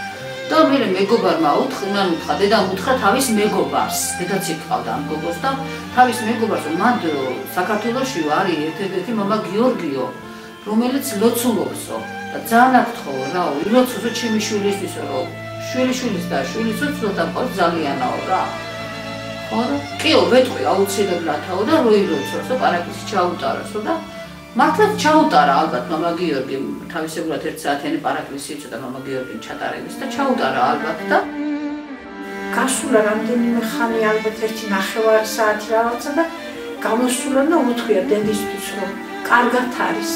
და მე მეგობარმა უთხრა, მან უთხრა, დედამ უთხრა თავის მეგობარს, დედაც იყავდა ამ გოგოს და თავის მეგობარს, მან საქართველოსში არის ერთ-ერთი мама გიორგიო, რომელიც ლოცულობსო და ძალიან აკთხო რა, ლოცულო ჩემი შვილისთვის რო, შვილიშვილის და შვილიშვილ ცოტა ყო ძალიანაო რა. ხო, კიო, ვეტყვი აუცილებლადაო და როილოცო, პარაკის ჩაუტარასო და მართლაც ჩაუტარა ალბათ მამა გიორგი თავისებურად ერთ საათიანი პარაკლისი ეწოდა მამა გიორგი ჩატარების და ჩაუტარა ალბათ და გასულა რამდენიმე ხანი ალბათ ერთი ნახევარი საათი რაღაცა და გამოსულა და უთქვია დედისთვის რომ კარგად არის.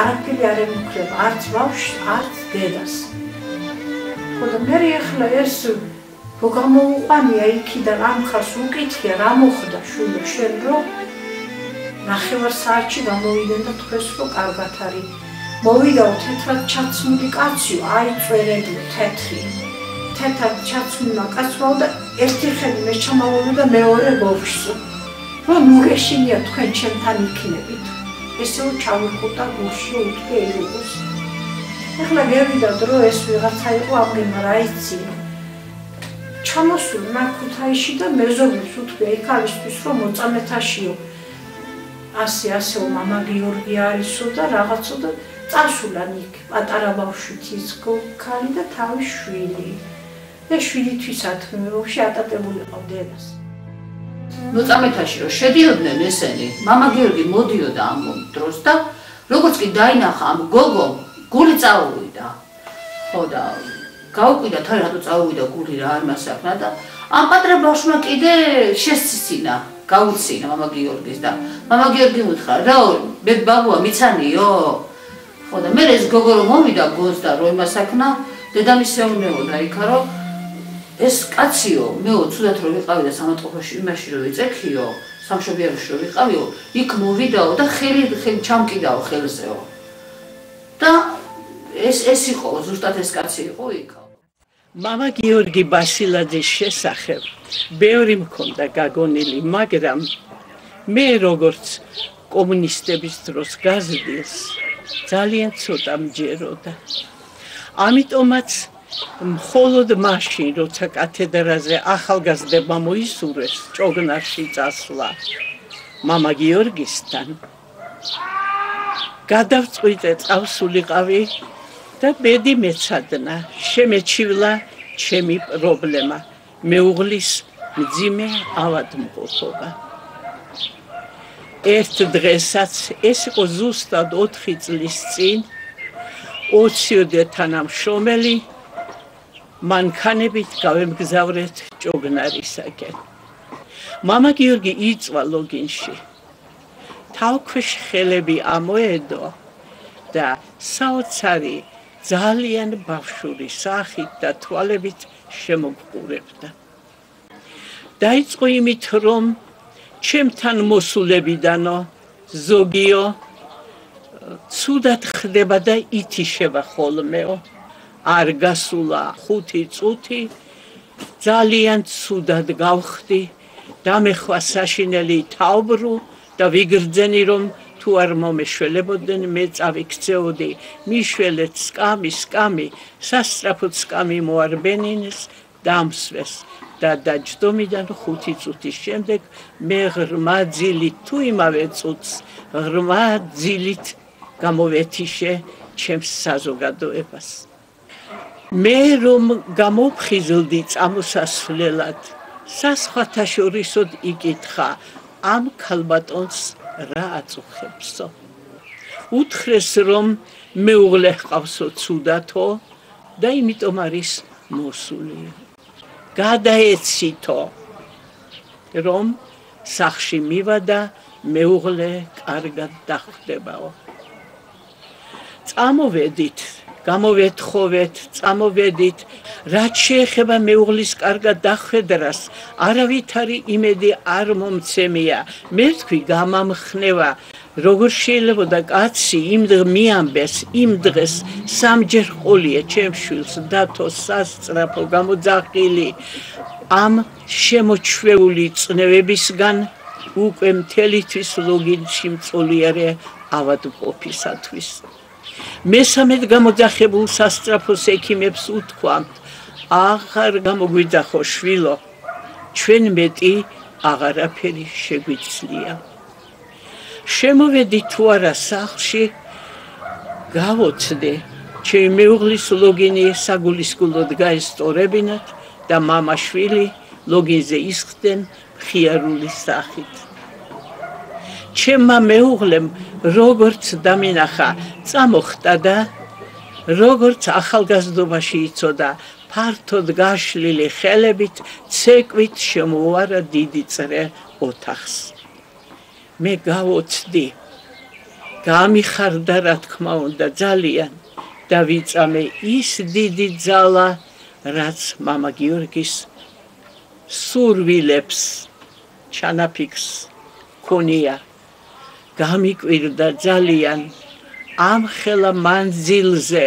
არაფერი არ ემუქრება არც ბავშვს არც დედას. ხო და მე ახლა ეს რო გამოუყვანია იქიდან ამ ხალხს უკითხია რა მოხდა შულო შენ რომ ნახევარ საათში გამოვიდნენ და თქვეს რომ კარგად არის. მოვიდა თეთრად ჩაცმული კაცი, აი წვერები თეთრი. თეთრად ჩაცმული კაცმა და ერთი ხელი მე ჩამავოდი და მეორე ბავშვს. რომ მურეშინია თქვენ ჩემთან იქნებით. ესეო ჩავიხუტა გულში უთქე ერუს. ახლა გევიდა დრო ეს ვიღაცა იყო აღიმა რა იცი. ჩამოსული მაქუთაიში და მეზობლს უთქე იქავისთვის რომ მოწამეთაშიო. ასე ასე მამა გიორგი არისო და რაღაცო და წასულან იქ პატარა ბავშვი ცისკო ქალი და თავი შვილი. და შვილითვისაც მეობში ატატებული ყავდენას მოწამეთაში რომ შედიოდნენ ესენი მამა გიორგი მოდიოდა ამ დროს და როგორც კი დაინახა ამ გოგომ გული წაუვიდა. ხო და გაუკვიდა თან რატო წაუვიდა გული რა არ მას აქნა და ამ პატრა ბავშვმა კიდე შესცინა გაუცინა мама გიორგის და мама გიორგი უთხრა რა მე ბაბუა მიცანიო ხო და მე ეს გოგო რომ მომიდა გოს და რომ იმასაკნა დედამისი ეუნეოდა იქა რომ ეს კაციო მეო ცუდად რომ ვიყავი და სამატყოფაში იმაში რომ ვიწექიო სამშობიაროში რომ ვიყავიო იქ მოვიდაო და ხელი ხელი ჩამკიდაო ხელზეო და ეს ეს იყო ზუსტად ეს კაცი იყო იქა მამა გიორგი ბასილაძის შესახებ ბევრი მქონდა გაგონილი, მაგრამ მე როგორც კომუნისტების დროს გაზრდილს ძალიან ცოტა მჯეროდა. ამიტომაც მხოლოდ მაშინ, როცა კათედრაზე ახალგაზრდება მოისურეს ჭოგნარში წასვლა მამა გიორგისთან, გადავწყვიტე წავსულიყავი და ბედი მეცადნა, შემეჩივლა ჩემი პრობლემა. მეუღლის მძიმე ავადმყოფობა. ერთ დღესაც ეს იყო ზუსტად 4 წლის წინ 20 თანამშრომელი მანქანებით გავემგზავრეთ ჭოგნარისაკენ. мама გიორგი იწვა ლოგინში. თავქვეშ ხელები ამოედო და საოცარი ძალიან ბავშვური სახით და თვალებით შემოგყურებდა. დაიწყო იმით, რომ ჩემთან მოსულებიდანო ზოგიო ცუდად ხდება და ითიშება ხოლმეო. არ გასულა ხუთი წუთი ძალიან ცუდად გავხდი და მე ხვა საშინელი თავბრუ და ვიგრძენი რომ თუ არ მომეშველებოდნენ მე წავიქცეოდი. მიშველეთ სკამი სკამი სასტრაფოდ სკამი მოარბენინს დამსვეს. და დაჯდომიდან ხუთი წუთის შემდეგ მე ღრმა ძილით თუ იმავე წუთს ღრმა ძილით გამოვეთიშე ჩემს საზოგადოებას. მე რომ გამოფხიზლდი წამოსასვლელად სასხვათა შორისოდ იკითხა ამ ქალბატონს რა აწუხებსო? უთხრეს რომ მეუღლე ყავსო ცუდათო და იმიტომ არის მოსული. გადაეცითო რომ სახში მივადა მეუღლე კარგად დახვდებაო. წამოვედით გამოვეთხოვეთ, წამოვედით, რაც შეეხება მეუღლის კარგად დახვედრას, არავითარი იმედი არ მომცემია. მე თქვი გამამხნევა, როგორ შეიძლება და კაცი იმ მიამბეს, იმ დღეს სამჯერ ყოლია ჩემშვილს დათო სასწრაფო გამოძახილი ამ შემოჩვეული წნევებისგან უკვე მთელი თვის ლოგინში მწოლიარე ავადმყოფისათვის. მესამედ გამოძახებულ სასწრაფოს ექიმებს უთქვამთ. აღარ გამოგვიძახო შვილო? ჩვენ მეტი აღარაფერი შეგვიძლია. შემოვედი თუ არა სახლში გავოცდე. ჩემი მეუღლის ლოგინი საგულისკულოდ გაესწორებინათ და მამა-შვილი ლოგინზე ისხდნენ მხიარული სახით. ჩემმა მეუღლემ როგორც დამინახა წამოხტა და როგორც ახალგაზრდობაში იწოდა ფართოდ გაშლილი ხელებით ცეკვით შემოუარა დიდი წრე ოთახს მე გავოცდი გამიხარდა რა თქმა უნდა ძალიან და ვიწამე ის დიდი ძალა რაც мама გიორგის სურვილებს ჩანაფიქს ქონია გამიკვირდა ძალიან. ამ ხელა მანძილზე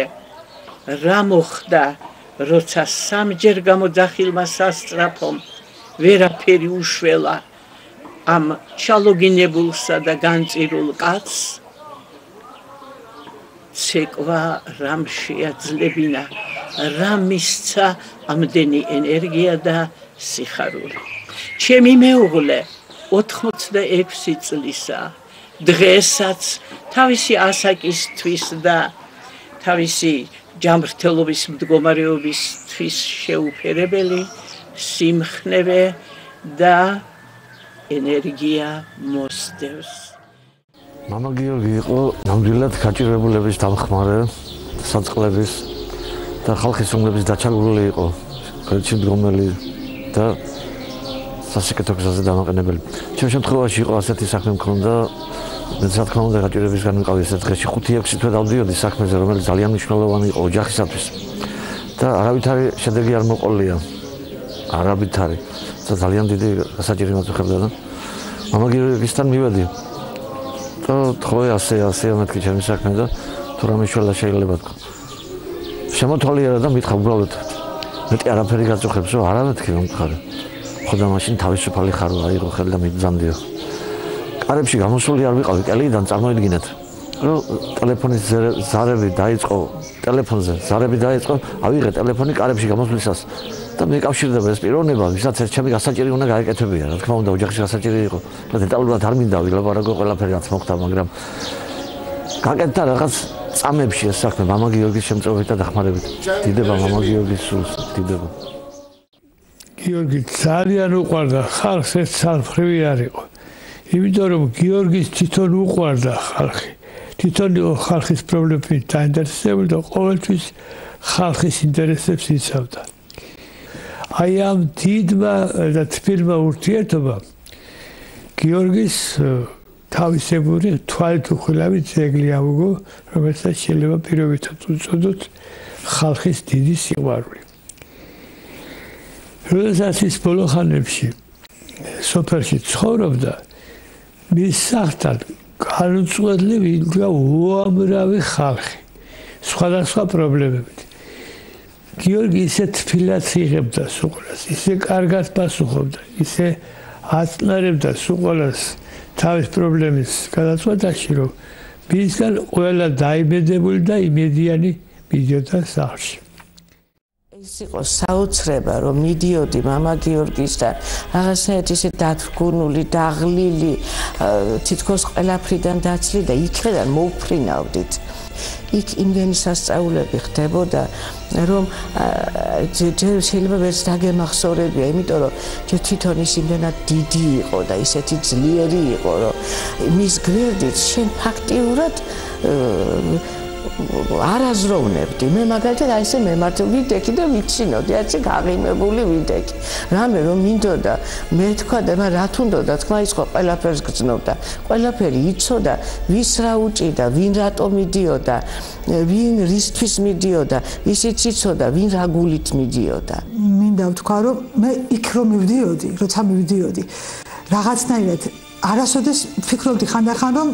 რა მოხდა? როცა სამჯერ გამოძახილმა სასტრაფომ ვერაფერი უშველა ამ ჩალოგინებულსა და განწირულ კაცს ცეკვა რამ შეაძლებინა? რა მისცა ამდენი ენერგია და სიხარული? ჩემი მეუღლე 86 წლისაა დღესაც თავისი ასაკისთვის და თავისი ჯანმრთელობის მდგომარეობისთვის შეუფერებელი სიმხნევე და ენერგია მოსდევს. მამა გიორგი იყო ნამდვილად გაჭირებულების დამხმარე, საწყლების და ხალხის ომლების დაჩაგვრული იყო. ხელში მდგომელი და სასიკეთო გზაზე დამაყენებელი. ჩემ შემთხვევაში იყო ასეთი საქმე მქონდა. მე რა თქმა უნდა გაჭირებისგან მიყავი ეს დღეში. 5-6 თვე დავდიოდი საქმეზე რომელიც ძალიან მნიშვნელოვანი იყო ოჯახისათვის. და არავითარი შედეგი არ მოყოლია. არავითარი. და ძალიან დიდი საჭირო მოხდა და მამაგირებისთან მივედი. და თხოვე ასე ასე მეთქი ჩემი საქმე და თუ რამე შეიძლება შეიძლება თქო. შემოთვალიერა და მითხა უბრალოდ მეტი არაფერი გაწუხებსო არა მეთქი რომ ხოდა მაშინ თავისუფალი ხარო აიღო ხელი და მიბრძანდიო. კარებში გამოსული არ ვიყავი კელიდან წარმოიდგინეთ. რომ ტელეფონის ზარები დაიწყო ტელეფონზე ზარები დაიწყო ავიღე ტელეფონი კარებში გამოსვლისას და მეკავშირდება ეს პიროვნება ვისაც ჩემი გასაჭირი უნდა გაეკეთებია. რა თქმა უნდა ოჯახში გასაჭირი იყო. და დეტალურად არ მინდა ვილაპარაკო ყველაფერი რაც მოხდა მაგრამ გაკეთდა რაღაც წამებში ეს საქმე მამა გიორგის შემწეობით და დახმარებით. დიდება მამა გიორგის სულს დიდება. გიორგი ძალიან უყვარდა ხალხს ეს სალფრივი არ იყო. იმიტომ რომ გიორგის თვითონ უყვარდა ხალხი. თვითონ ხალხის პრობლემებით დაინტერესებული და ყოველთვის ხალხის ინტერესებს იცავდა. აი ამ დიდმა და თბილმა ურთიერთობამ გიორგის თავისებური თვალით უხილავი ძეგლი აუგო, რომელსაც შეიძლება პირობითად უწოდოთ ხალხის დიდი სიყვარული. როდესაც ის ბოლოხანებში სოფელში ცხოვრობდა, მის სახთან განუწყვეტლი ვიდგა უამრავი ხალხი სხვადასხვა პრობლემებით. გიორგი ისე თბილად იღებდა სულ ისე კარგად პასუხობდა, ისე აწნარებდა სულ თავის პრობლემის გადაწყვეტაში, რომ მისგან ყველა დაიბედებული და იმედიანი მიდიოდა სახლში. ის იყო საოცრება რომ მიდიოდი мама გიორგისთან რაღაცნაირად ისე დათგუნული დაღლილი თითქოს ყველაფრიდან დაცლი და იქიდან მოვფრინავდით იქ იმდენი სასწაულები ხდებოდა რომ ჯერ შეიძლება ვერც დაგემახსოვრებია იმიტომ რომ ჯერ თვითონ ის იმდენად დიდი იყო და ისეთი ძლიერი იყო რომ მის გვერდით შენ ფაქტიურად არაზროვნებდი. მე მაგალითად აი ესე მემართ ვიდექი და ვიცინოდი, აი გაღიმებული ვიდექი. რამე რომ მინდოდა, მე თქვა და რა თუნდოდა, თქვა ის ხო ყველაფერს გძნობდა. ყველაფერი იცოდა, ვის რა უჭიდა, ვინ რატო მიდიოდა, ვინ რისთვის მიდიოდა, ისიც იცოდა, ვინ რა გულით მიდიოდა. მინდა ვთქვა, რომ მე იქ რომ მივდიოდი, როცა მივდიოდი, რაღაცნაირად არასოდეს ფიქრობდი ხანდახან რომ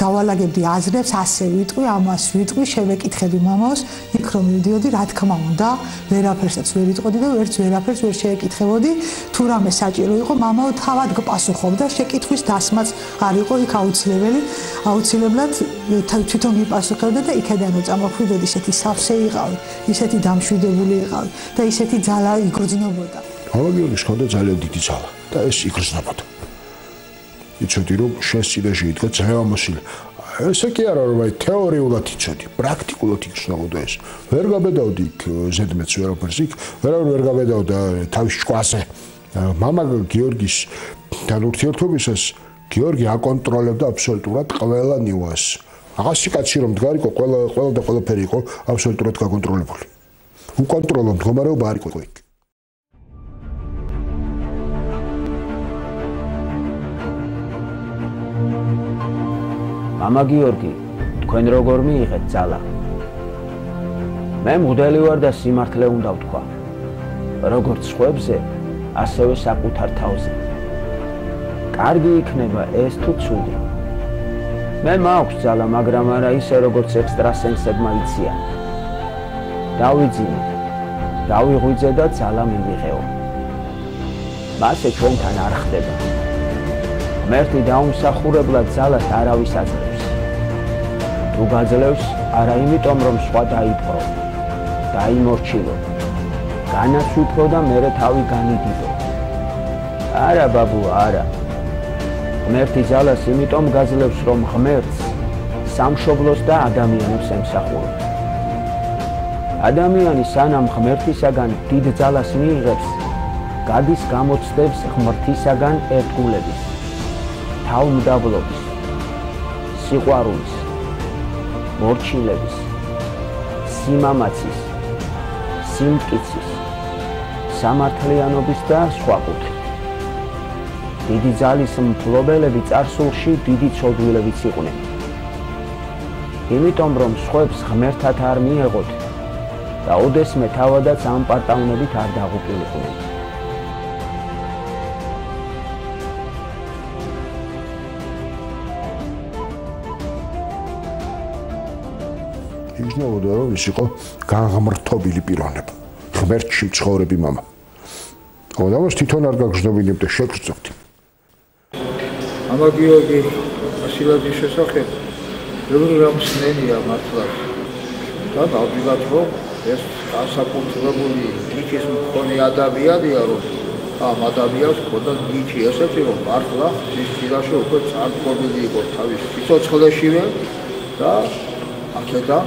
დავალაგებდი აზრებს ასე ვიტყვი ამას ვიტყვი შევეკითხები მამას იქ რომ მივდიოდი რა თქმა უნდა ვერაფერსაც ვერ ვიტყოდი და ვერც ვერაფერს ვერ შეეკითხებოდი თუ რამე საჭირო იყო მამაო თავად გპასუხობდა შეკითხვის დასმაც არ იყო იქ აუცილებელი აუცილებლად თვითონ მიპასუხებდა და იქედან წამოხვიდოდი ისეთი სავსე იყავი ისეთი დამშვიდებული იყავი და ისეთი ძალა იგრძნობოდა. ავაგიონის ხონდა ძალიან დიდი ძალა და ეს იგრძნობოდა იცოდი რომ შენს წინაშე იდგა ძალიან მოსილი ესე კი არა რომ აი თეორიულად იცოდი პრაქტიკულად იცნობოდა ეს ვერ გაბედავდი ზედმეტს ვერაფერს იქ ვერავინ ვერ გაბედავდა თავის ჭკვაზე мама გიორგის თან ურთიერთობისას გიორგი აკონტროლებდა აბსოლუტურად ყველა ნიუანს აღასი კაცი რომ დგარიყო ყველა ყველა და ყველაფერი იყო აბსოლუტურად გაკონტროლებული უკონტროლო მდგომარეობა არ იყო იქ მამა გიორგი, თქვენ როგორ მიიღეთ ძალა? მე მღვდელი ვარ და სიმართლე უნდა ვთქვა. როგორც სხვებზე, ასევე საკუთარ თავზე. კარგი იქნება ეს თუ ცუდი. მე მაქვს ძალა, მაგრამ არა ისე როგორც ექსტრასენსებმა იციან. დავიძინე დავიღვიძე და ძალა მივიღეო. მასე ჩვენთან არ ხდება. მერტი დაუმსახურებლად ძალას არავის აძლევს. თუ გაძლევს არა იმიტომ რომ სხვა დაიპყრო დაიმორჩილო განაცვიფრო და მერე თავი განიდიდო არა ბაბუ არა. ღმერთი ძალას იმიტომ გაძლევს რომ ღმერთს სამშობლოს და ადამიანებს ემსახურებს ადამიანი სანამ ღმერთისაგან დიდ ძალას მიიღებს გადის გამოცდებს ღმრთისაგან ერთგულების თავმდაბლობის, სიყვარულის, მორჩილების, სიმამაცის, სიმტკიცის, სამართლიანობის და სხვა კუთხით. დიდი ძალის მფლობელები წარსულში დიდი ცოდვილებიც იყვნენ. იმიტომ რომ სხვებს ღმერთად არ მიეღოთ და ოდესმე თავადაც ამ პარტავნებით არ დაღუპილიყვნენ. იგრძნობოდა რომ ის იყო განღმრთობილი პიროვნება ღმერთში ცხოვრები мама ოდამოს თვითონ არ გაგრძნობინებდა შეგრძნობდი ამა გიორგი ასილაძის შესახებ ბევრი რამ სნენია მართლა და ნამდვილად რომ ეს განსაკუთრებული ნიჩის მქონე ადამიანია რომ ამ ადამიანს ქონდა ნიჩი ესეთი რომ მართლა ის ძირაში უკვე წარდგომილი იყო თავის სიცოცხლეშივე და აქედან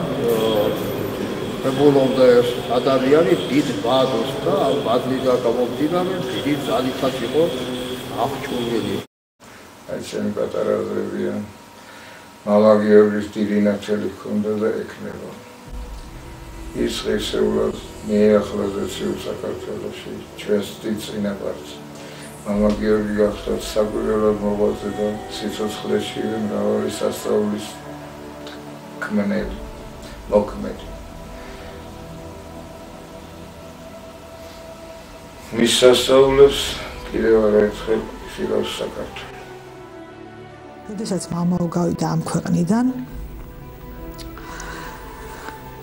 ებოლონდა ეს ადამიანი დიდ ბადოს და ამ ბადლიდან გამომდინარე დიდი ძალითაც იყო აღჭურვილი. აი შენ პატარა ზრებია მალაგიების დიდი ნაჩელი ქონდა და ეკნება ის ესეულად მეახლაზე ციუ საქართველოში ჩვენს დიდ წინაპარს. მამა გიორგი გახდა საგვირელად მოღვაწე და სიცოცხლეში მრავალი სასწაულის ქმნელი, მოქმედი. მის სასწაულებს კიდევ არაერთხელ შილავს საქართველო. როდესაც მამაო გავიდა ამ ქვეყნიდან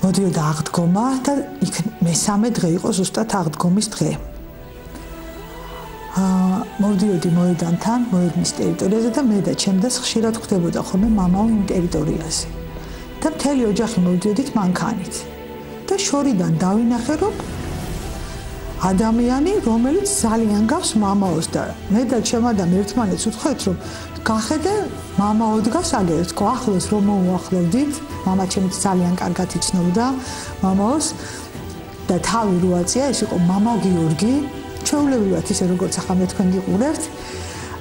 მოდიოდა აღდგომა და იქ მესამე დღე იყო ზუსტად აღდგომის დღე. აა მოვდიოდი მოედანთან, მოედნის ტერიტორიაზე და მე და ჩემ დას ხშირად ხვდებოდა ხოლმე მამაო იმ ტერიტორიაზე. და მთელი ოჯახი მოვიდოდით მანქანით. და შორიდან დავინახე, რომ ადამიანი, რომელიც ძალიან გავს მამაოს და მე და ჩემ ადამ ერთმანეთს ვთქვით, რომ გახედე мама ოდგას აგერს თქო ახლოს რომ მოუახლოვდით мама ჩემს ძალიან კარგად იცნობდა мамаოს და თავი რო აწია ეს იყო мама გიორგი ჩვეულებრივად ისე როგორც ახლა მე თქვენ გიყურებთ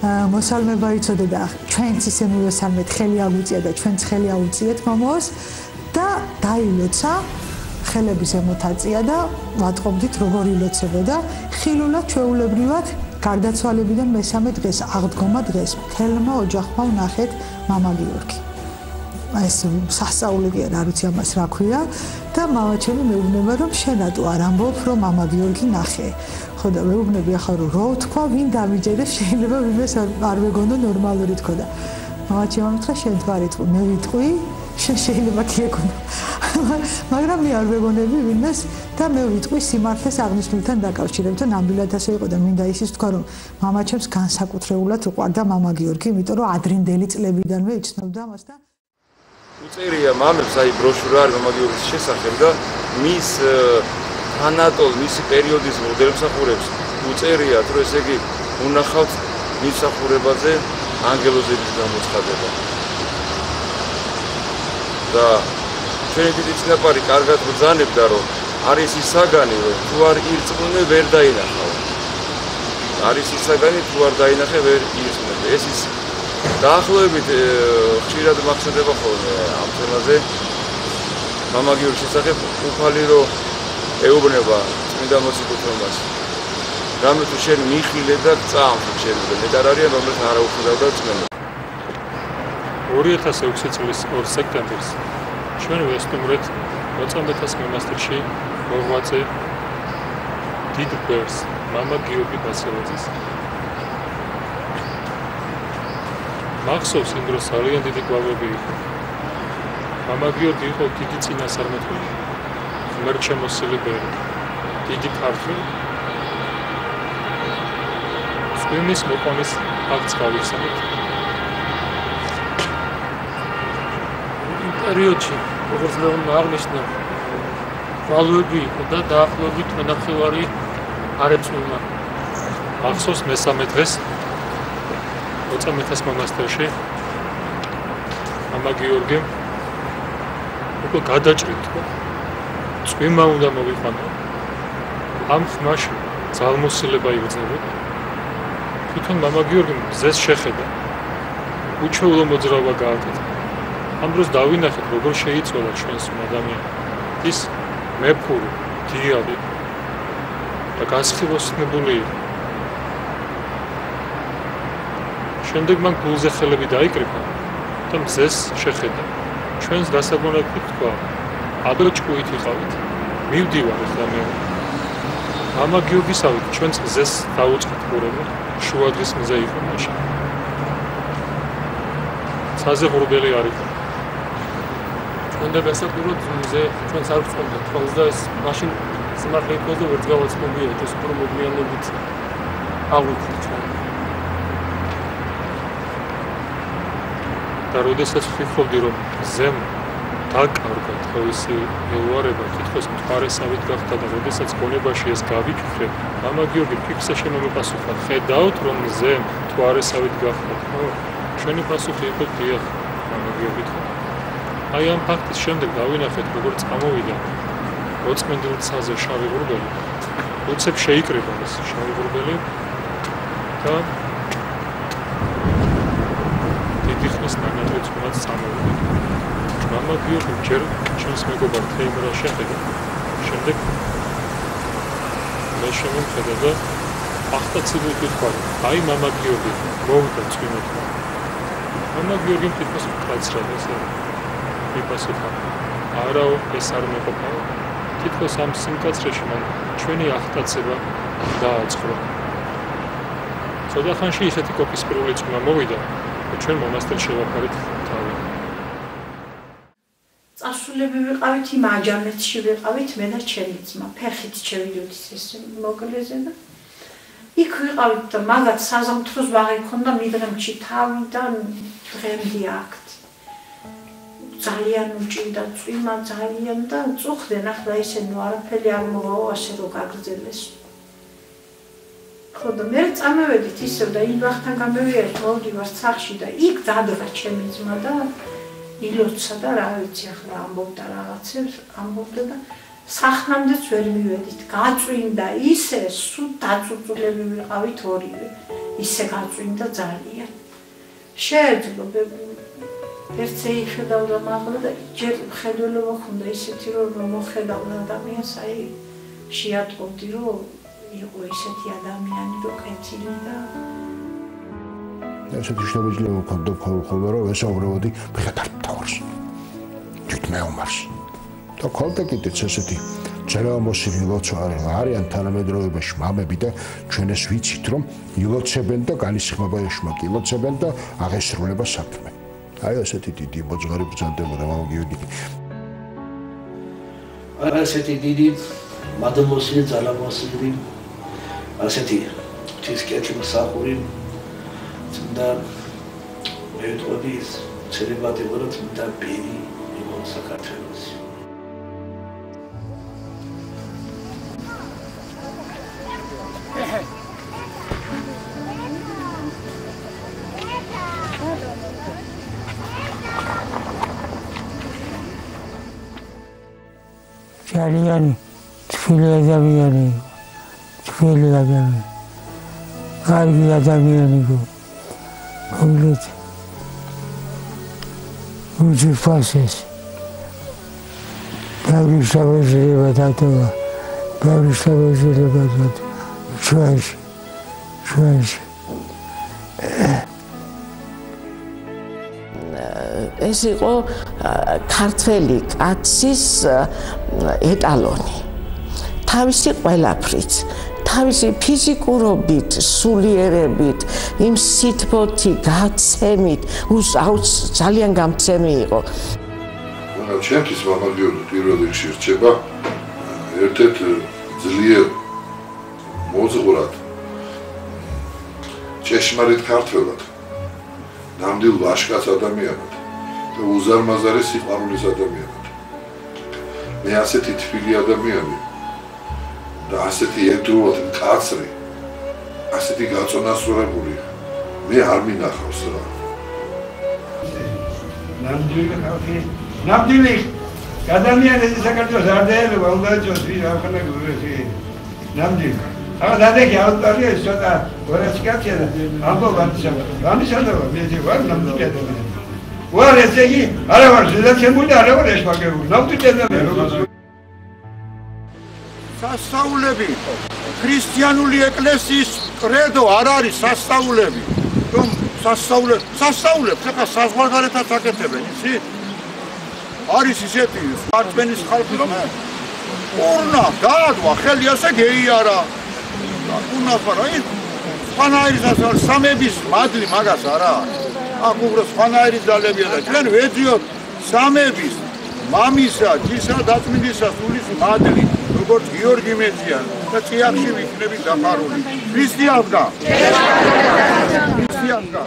მოსალმება იწოდე და ჩვენც ისე მივესალმეთ ხელი აგვიწია და ჩვენც ხელი აუწიეთ მომოს და დაილოცა ხელების ემოთაწია და ვატყობდით როგორ ილოცებოდა. ხილულად ჩვეულებრივად გარდაცვალებიდან მესამე დღეს აღდგომა დღეს თელმა ოჯახმა ვნახეთ მამა გიორგი. ეს სასწაულებია რა ვიცი ამას რა ქვია და მამაჩემი მეუბნება რომ შენ რატო არ ამბობ რომ მამა გიორგი ნახე. ხო და მეუბნები ახლა რომ რო თქვა ვინ დამიჯერებს შეიძლება ვინმეს არ მეგონო ნორმალური თქო და მამაჩემი ამთხრა შენ თქვარი თქო მე ვიტყვი შეიძლება ქიეკონო მაგრამ მე არ ვეგონები ვინმეს და მე ვიტყვი სიმართლეს აღნიშნულთან დაკავშირებით და ნამდვილად ასე იყო და მინდა ისიც თქვა რომ მამაჩემს განსაკუთრებულად უყვარდა мама გიორგი იმიტომ რომ ადრინდელი წლებიდანვე იცნობდა მას და უწერია მამებს აი ბროშურა არის мама გიორგის შესახებ და მის ანატოლ მისი პერიოდის მოდელმსახურებს უწერიათ, რომ ესე იგი უნახავთ მისახურებაზე ანგელოზების გამოცხადება. და ჩვენი დიდი წინაპარი კარგად ბრძანებდა, რომ არის ის საგანი, რომ თუ არ ირწმუნე, ვერ დაინახავ. არის ის საგანი, თუ არ დაინახე, ვერ ირწმუნე. ეს ის დაახლოებით ხშირად მახსენდება ხოლმე ამ თემაზე. მამაგიურ შესახებ უფალი რომ ეუბნება წმინდა მოციქულთმებას რამე თუ შენ მიხილე და წამხი შენ და მეტარ არიან რომელს არა უხდავდა წმენა. 2006 წლის 2 სექტემბერს ჩვენ ვესტუმრეთ მოწამეთას მონასტერში მოღვაწე დიდ ბერს მამა გიორგი ბასილაძის მახსოვს იმ დროს ძალიან დიდი გვარები იყო. მამა გიორგი იყო დიდი წინასწარმეტყველი მერჩემოსილებელი დიდი ქართველი სპინის მოყვანის ფაქტს გავიხსენებთ პერიოდში როგორც მე უნდა აღნიშნო ვალუები იყო და დაახლოებით მენახევარი არეწულა ახსოვს მესამე დღეს ოწამეთას მონასტერში ამა გიორგი უკვე გადაჭრით წვიმა უნდა მოვიყვანო ამ ხმაში ძალმოსილება იგრძნობა თვითონ მამა გიორგი მზეს შეხედა. უჩვეულო მოძრაობა გააკეთა ამ დროს დავინახეთ როგორ შეიწოლა ჩვენს ადამიანს ის მეფური დიალი და გასხივოსნებული შემდეგ მან გულზე ხელები დაიკრიფა და მზეს შეხედა. ჩვენს დასაბონაკით თქვა ადრე ჭკუით იყავით მივდივარ ახლა მე მამა გიორგისავით ჩვენს მზეს დაუწყეთ ყურები შუა დღის მზე იყო მაშინ. საზე ღრუბელი არ იყო. უნდა გასაკუროთ მზე ჩვენს არ ვწონდა თვალს და ეს მაშინ სიმართლე იყო და ვერც გავაცნობიერეთ ეს უფრო მოგვიანებით აღვიქრით ჩვენ. და როდესაც ვფიქრობდი რომ ზემ დაკარგა თავისი ელვარება თითქოს მთვარესავით გახდა და როდესაც გონებაში ეს გავიფიქრე მამა გიორგი ფიქსე შემომეპასუხა ხედავთ რომ მზე მთვარესავით გახდა. ჩვენი პასუხი იყო დიახ მამა გიორგი თქვა აი ამ ფაქტის შემდეგ დავინახეთ როგორ წამოვიდა როწმენდილ ცაზე შავი ბრუბელი უცებ შეიკრიბა ეს შავი ბრუბელი და დიდი ხნის ნანატიც უნდა წამოვიდა. მამა გიორგი ჯერ ჩვენს მეგობარ თეიმრა შეხედა შემდეგ მე შემოხედა და ახტაცილი თქვა აი მამა გიორგი მოვიდა წვიმეთ მამა გიორგი თვითონ უკაცრა ესე მიპასუხა არაო ეს არ მეყოფა თითქოს ამ სიმკაცრეში მან ჩვენი ახტაცება დააწყო ცოტა ხანში ისეთი კოპისპირული წვიმა მოვიდა ჩვენ მონასტერში შევაფარეთ თავი წასულები ვიყავით იმ აჯანეთში ვიყავით მე და ჩემი ძმა. ფეხით შევიდოდი ეს მოკლეზე და იქ ვიყავით და მაგათ საზამთროს ბაღი ქონდა მიდრემში თავიდან დღემდე აქ ძალიან უჭირდა წვიმა ძალიან და წუხდნენ ახლა ესე ნუ არაფერი არ მოვაო ასე რომ გაგრძელეს. ხო და მე წამევედით ისევ და იმ ვახთან გამევიარეთ მოვდივარ სახში და იქ დადრა ჩემი ძმა და ილოცა და რა ვიცი ახლა ამბობდა რაღაცებს ამბობდა და სახნამდეც ვერ მივედით. გაწვინდა ისე სულ დაწუწულები ვიყავით ორივე. ისე გაწვინდა ძალიან. შეეძლო ერთზე იხედავდა მაგლა და ჯერ ხედველობა ხუნდა ისეთი რომ მოხედავდა ადამიანს აი შეატყობდი რომ იყო ისეთი ადამიანი რომ კეთილი და ესეთი შთაბეჭდი მქონდა ხოლმე რომ ესაუბრებოდი ფეხად თავს თვით მეომარს და კიდეც ესეთი ჯერამოსილი ლოცვა არის არიან თანამედროვეობაში მამები და ჩვენ ეს ვიცით რომ ილოცებენ და განისხმება ეშმაკი ილოცებენ და აღესრულება საქმე. აი ესეთი დიდი მოძღარი ბრძანდებოდა მამა გიორგი აი ესეთი დიდი მადმოსილი ძალამოსილი ასეთი თისკეთი მსახური და მე ვიტყოდი ის ცელებად იყო რომ და ბერი იყო საქართველოს. ძალიან თბილი ადამიანი თბილი ადამიანი კარგი ადამიანი იყო გულით უძიფასეს გავრიშავეჟება დატოვა გავრიშავეჟება დატოვა ჩვენში ჩვენში ეს იყო ქართველი კაცის ეტალონი. თავისი ყველაფრით თავისი ფიზიკურობით, სულიერებით, იმ სითბოთი, გაცემით, უს აუც ძალიან გამცემი იყო. უნდა ჩემთვის მამაგიორი პირველ რიგში რჩება ერთ-ერთ ძლიერ მოძღვრად ჭეშმარიტ ქართველად ნამდვილ ვაშკაც ადამიანად და უზარმაზარი სიყვარულის ადამიანად მე ასეთი თბილი ადამიანია და ასეთი ერთდროულად კაცრი ასეთი გაწონასწორებული მე არ მინახავს რა. ნამდვილი ხალხი. ნამდვილი! ადამიანები საქართველოს არ დაელება უნდა ჯოს ვინ არ ხანა გურესი ნამდვილი აა დადეკი ავტორია ცოტა გორეცკაცია ამბობ ამისა ამისა მე ძი ვარ ნამდვილი ადამიანი ვარ ესე იგი არა ვარ ზედაცემული არა ვარ ეშმაკებული ნამდვილი ადამიანი სასწაულები ქრისტიანული ეკლესიის კრედო არ არის სასწაულები რომ სასწაულებს სასწაულებს ახლა საზღვარგარეთაც აკეთებენ ისი არის ისეთი სპარტმენის ხალხი რომ ორნა გაადვა ხელი ასე გეიარა. უნახა რა ის ფანაირის არ სამების მადლი მაგას არა აქ უბრალოდ ფანაირის ძალებია და ჩვენ ვეძიოთ სამების მამისა, ძისა და დაწმინდისა სულის მადლი როგორც გიორგი მეძიანი და წიაღში ვიქნები დაფარული. ვისი აღდა? ვისი აღდა?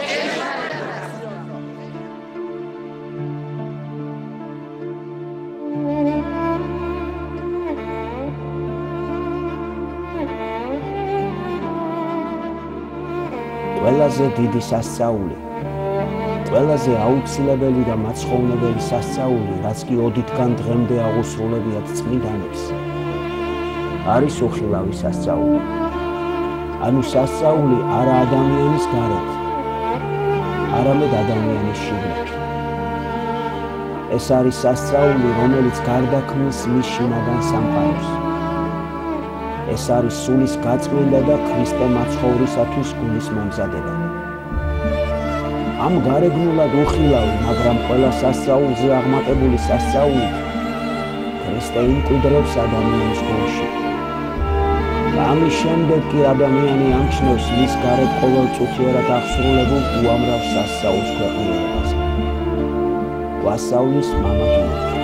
ყველაზე დიდი სასწაული ყველაზე აუცილებელი და მაცხოვნებელი სასწაული, რაც კი ოდითგან დღემდე აღუსრულებიათ წმინდანებს, არის უხილავი სასწაული ანუ სასწაული არა ადამიანის გარეთ არამედ ადამიანის შიგნით ეს არის სასწაული რომელიც გარდაქმნის მის შინაგან სამყაროს ეს არის სულის გაწმენდა და ქრისტე მაცხოვრისათვის გულის მომზადება. ამ გარეგნულად უხილავი, მაგრამ ყველა სასწაულზე აღმატებული სასწაული ქრისტე იმკვიდრებს ადამიანის გულში. ამის შემდეგ კი ადამიანი ამჩნევს მის გარეთ ყოველ წუთიერად აღსრულებულ უამრავ სასწაულს ქვეყნიერებას. ვასაულის მამა გიორგი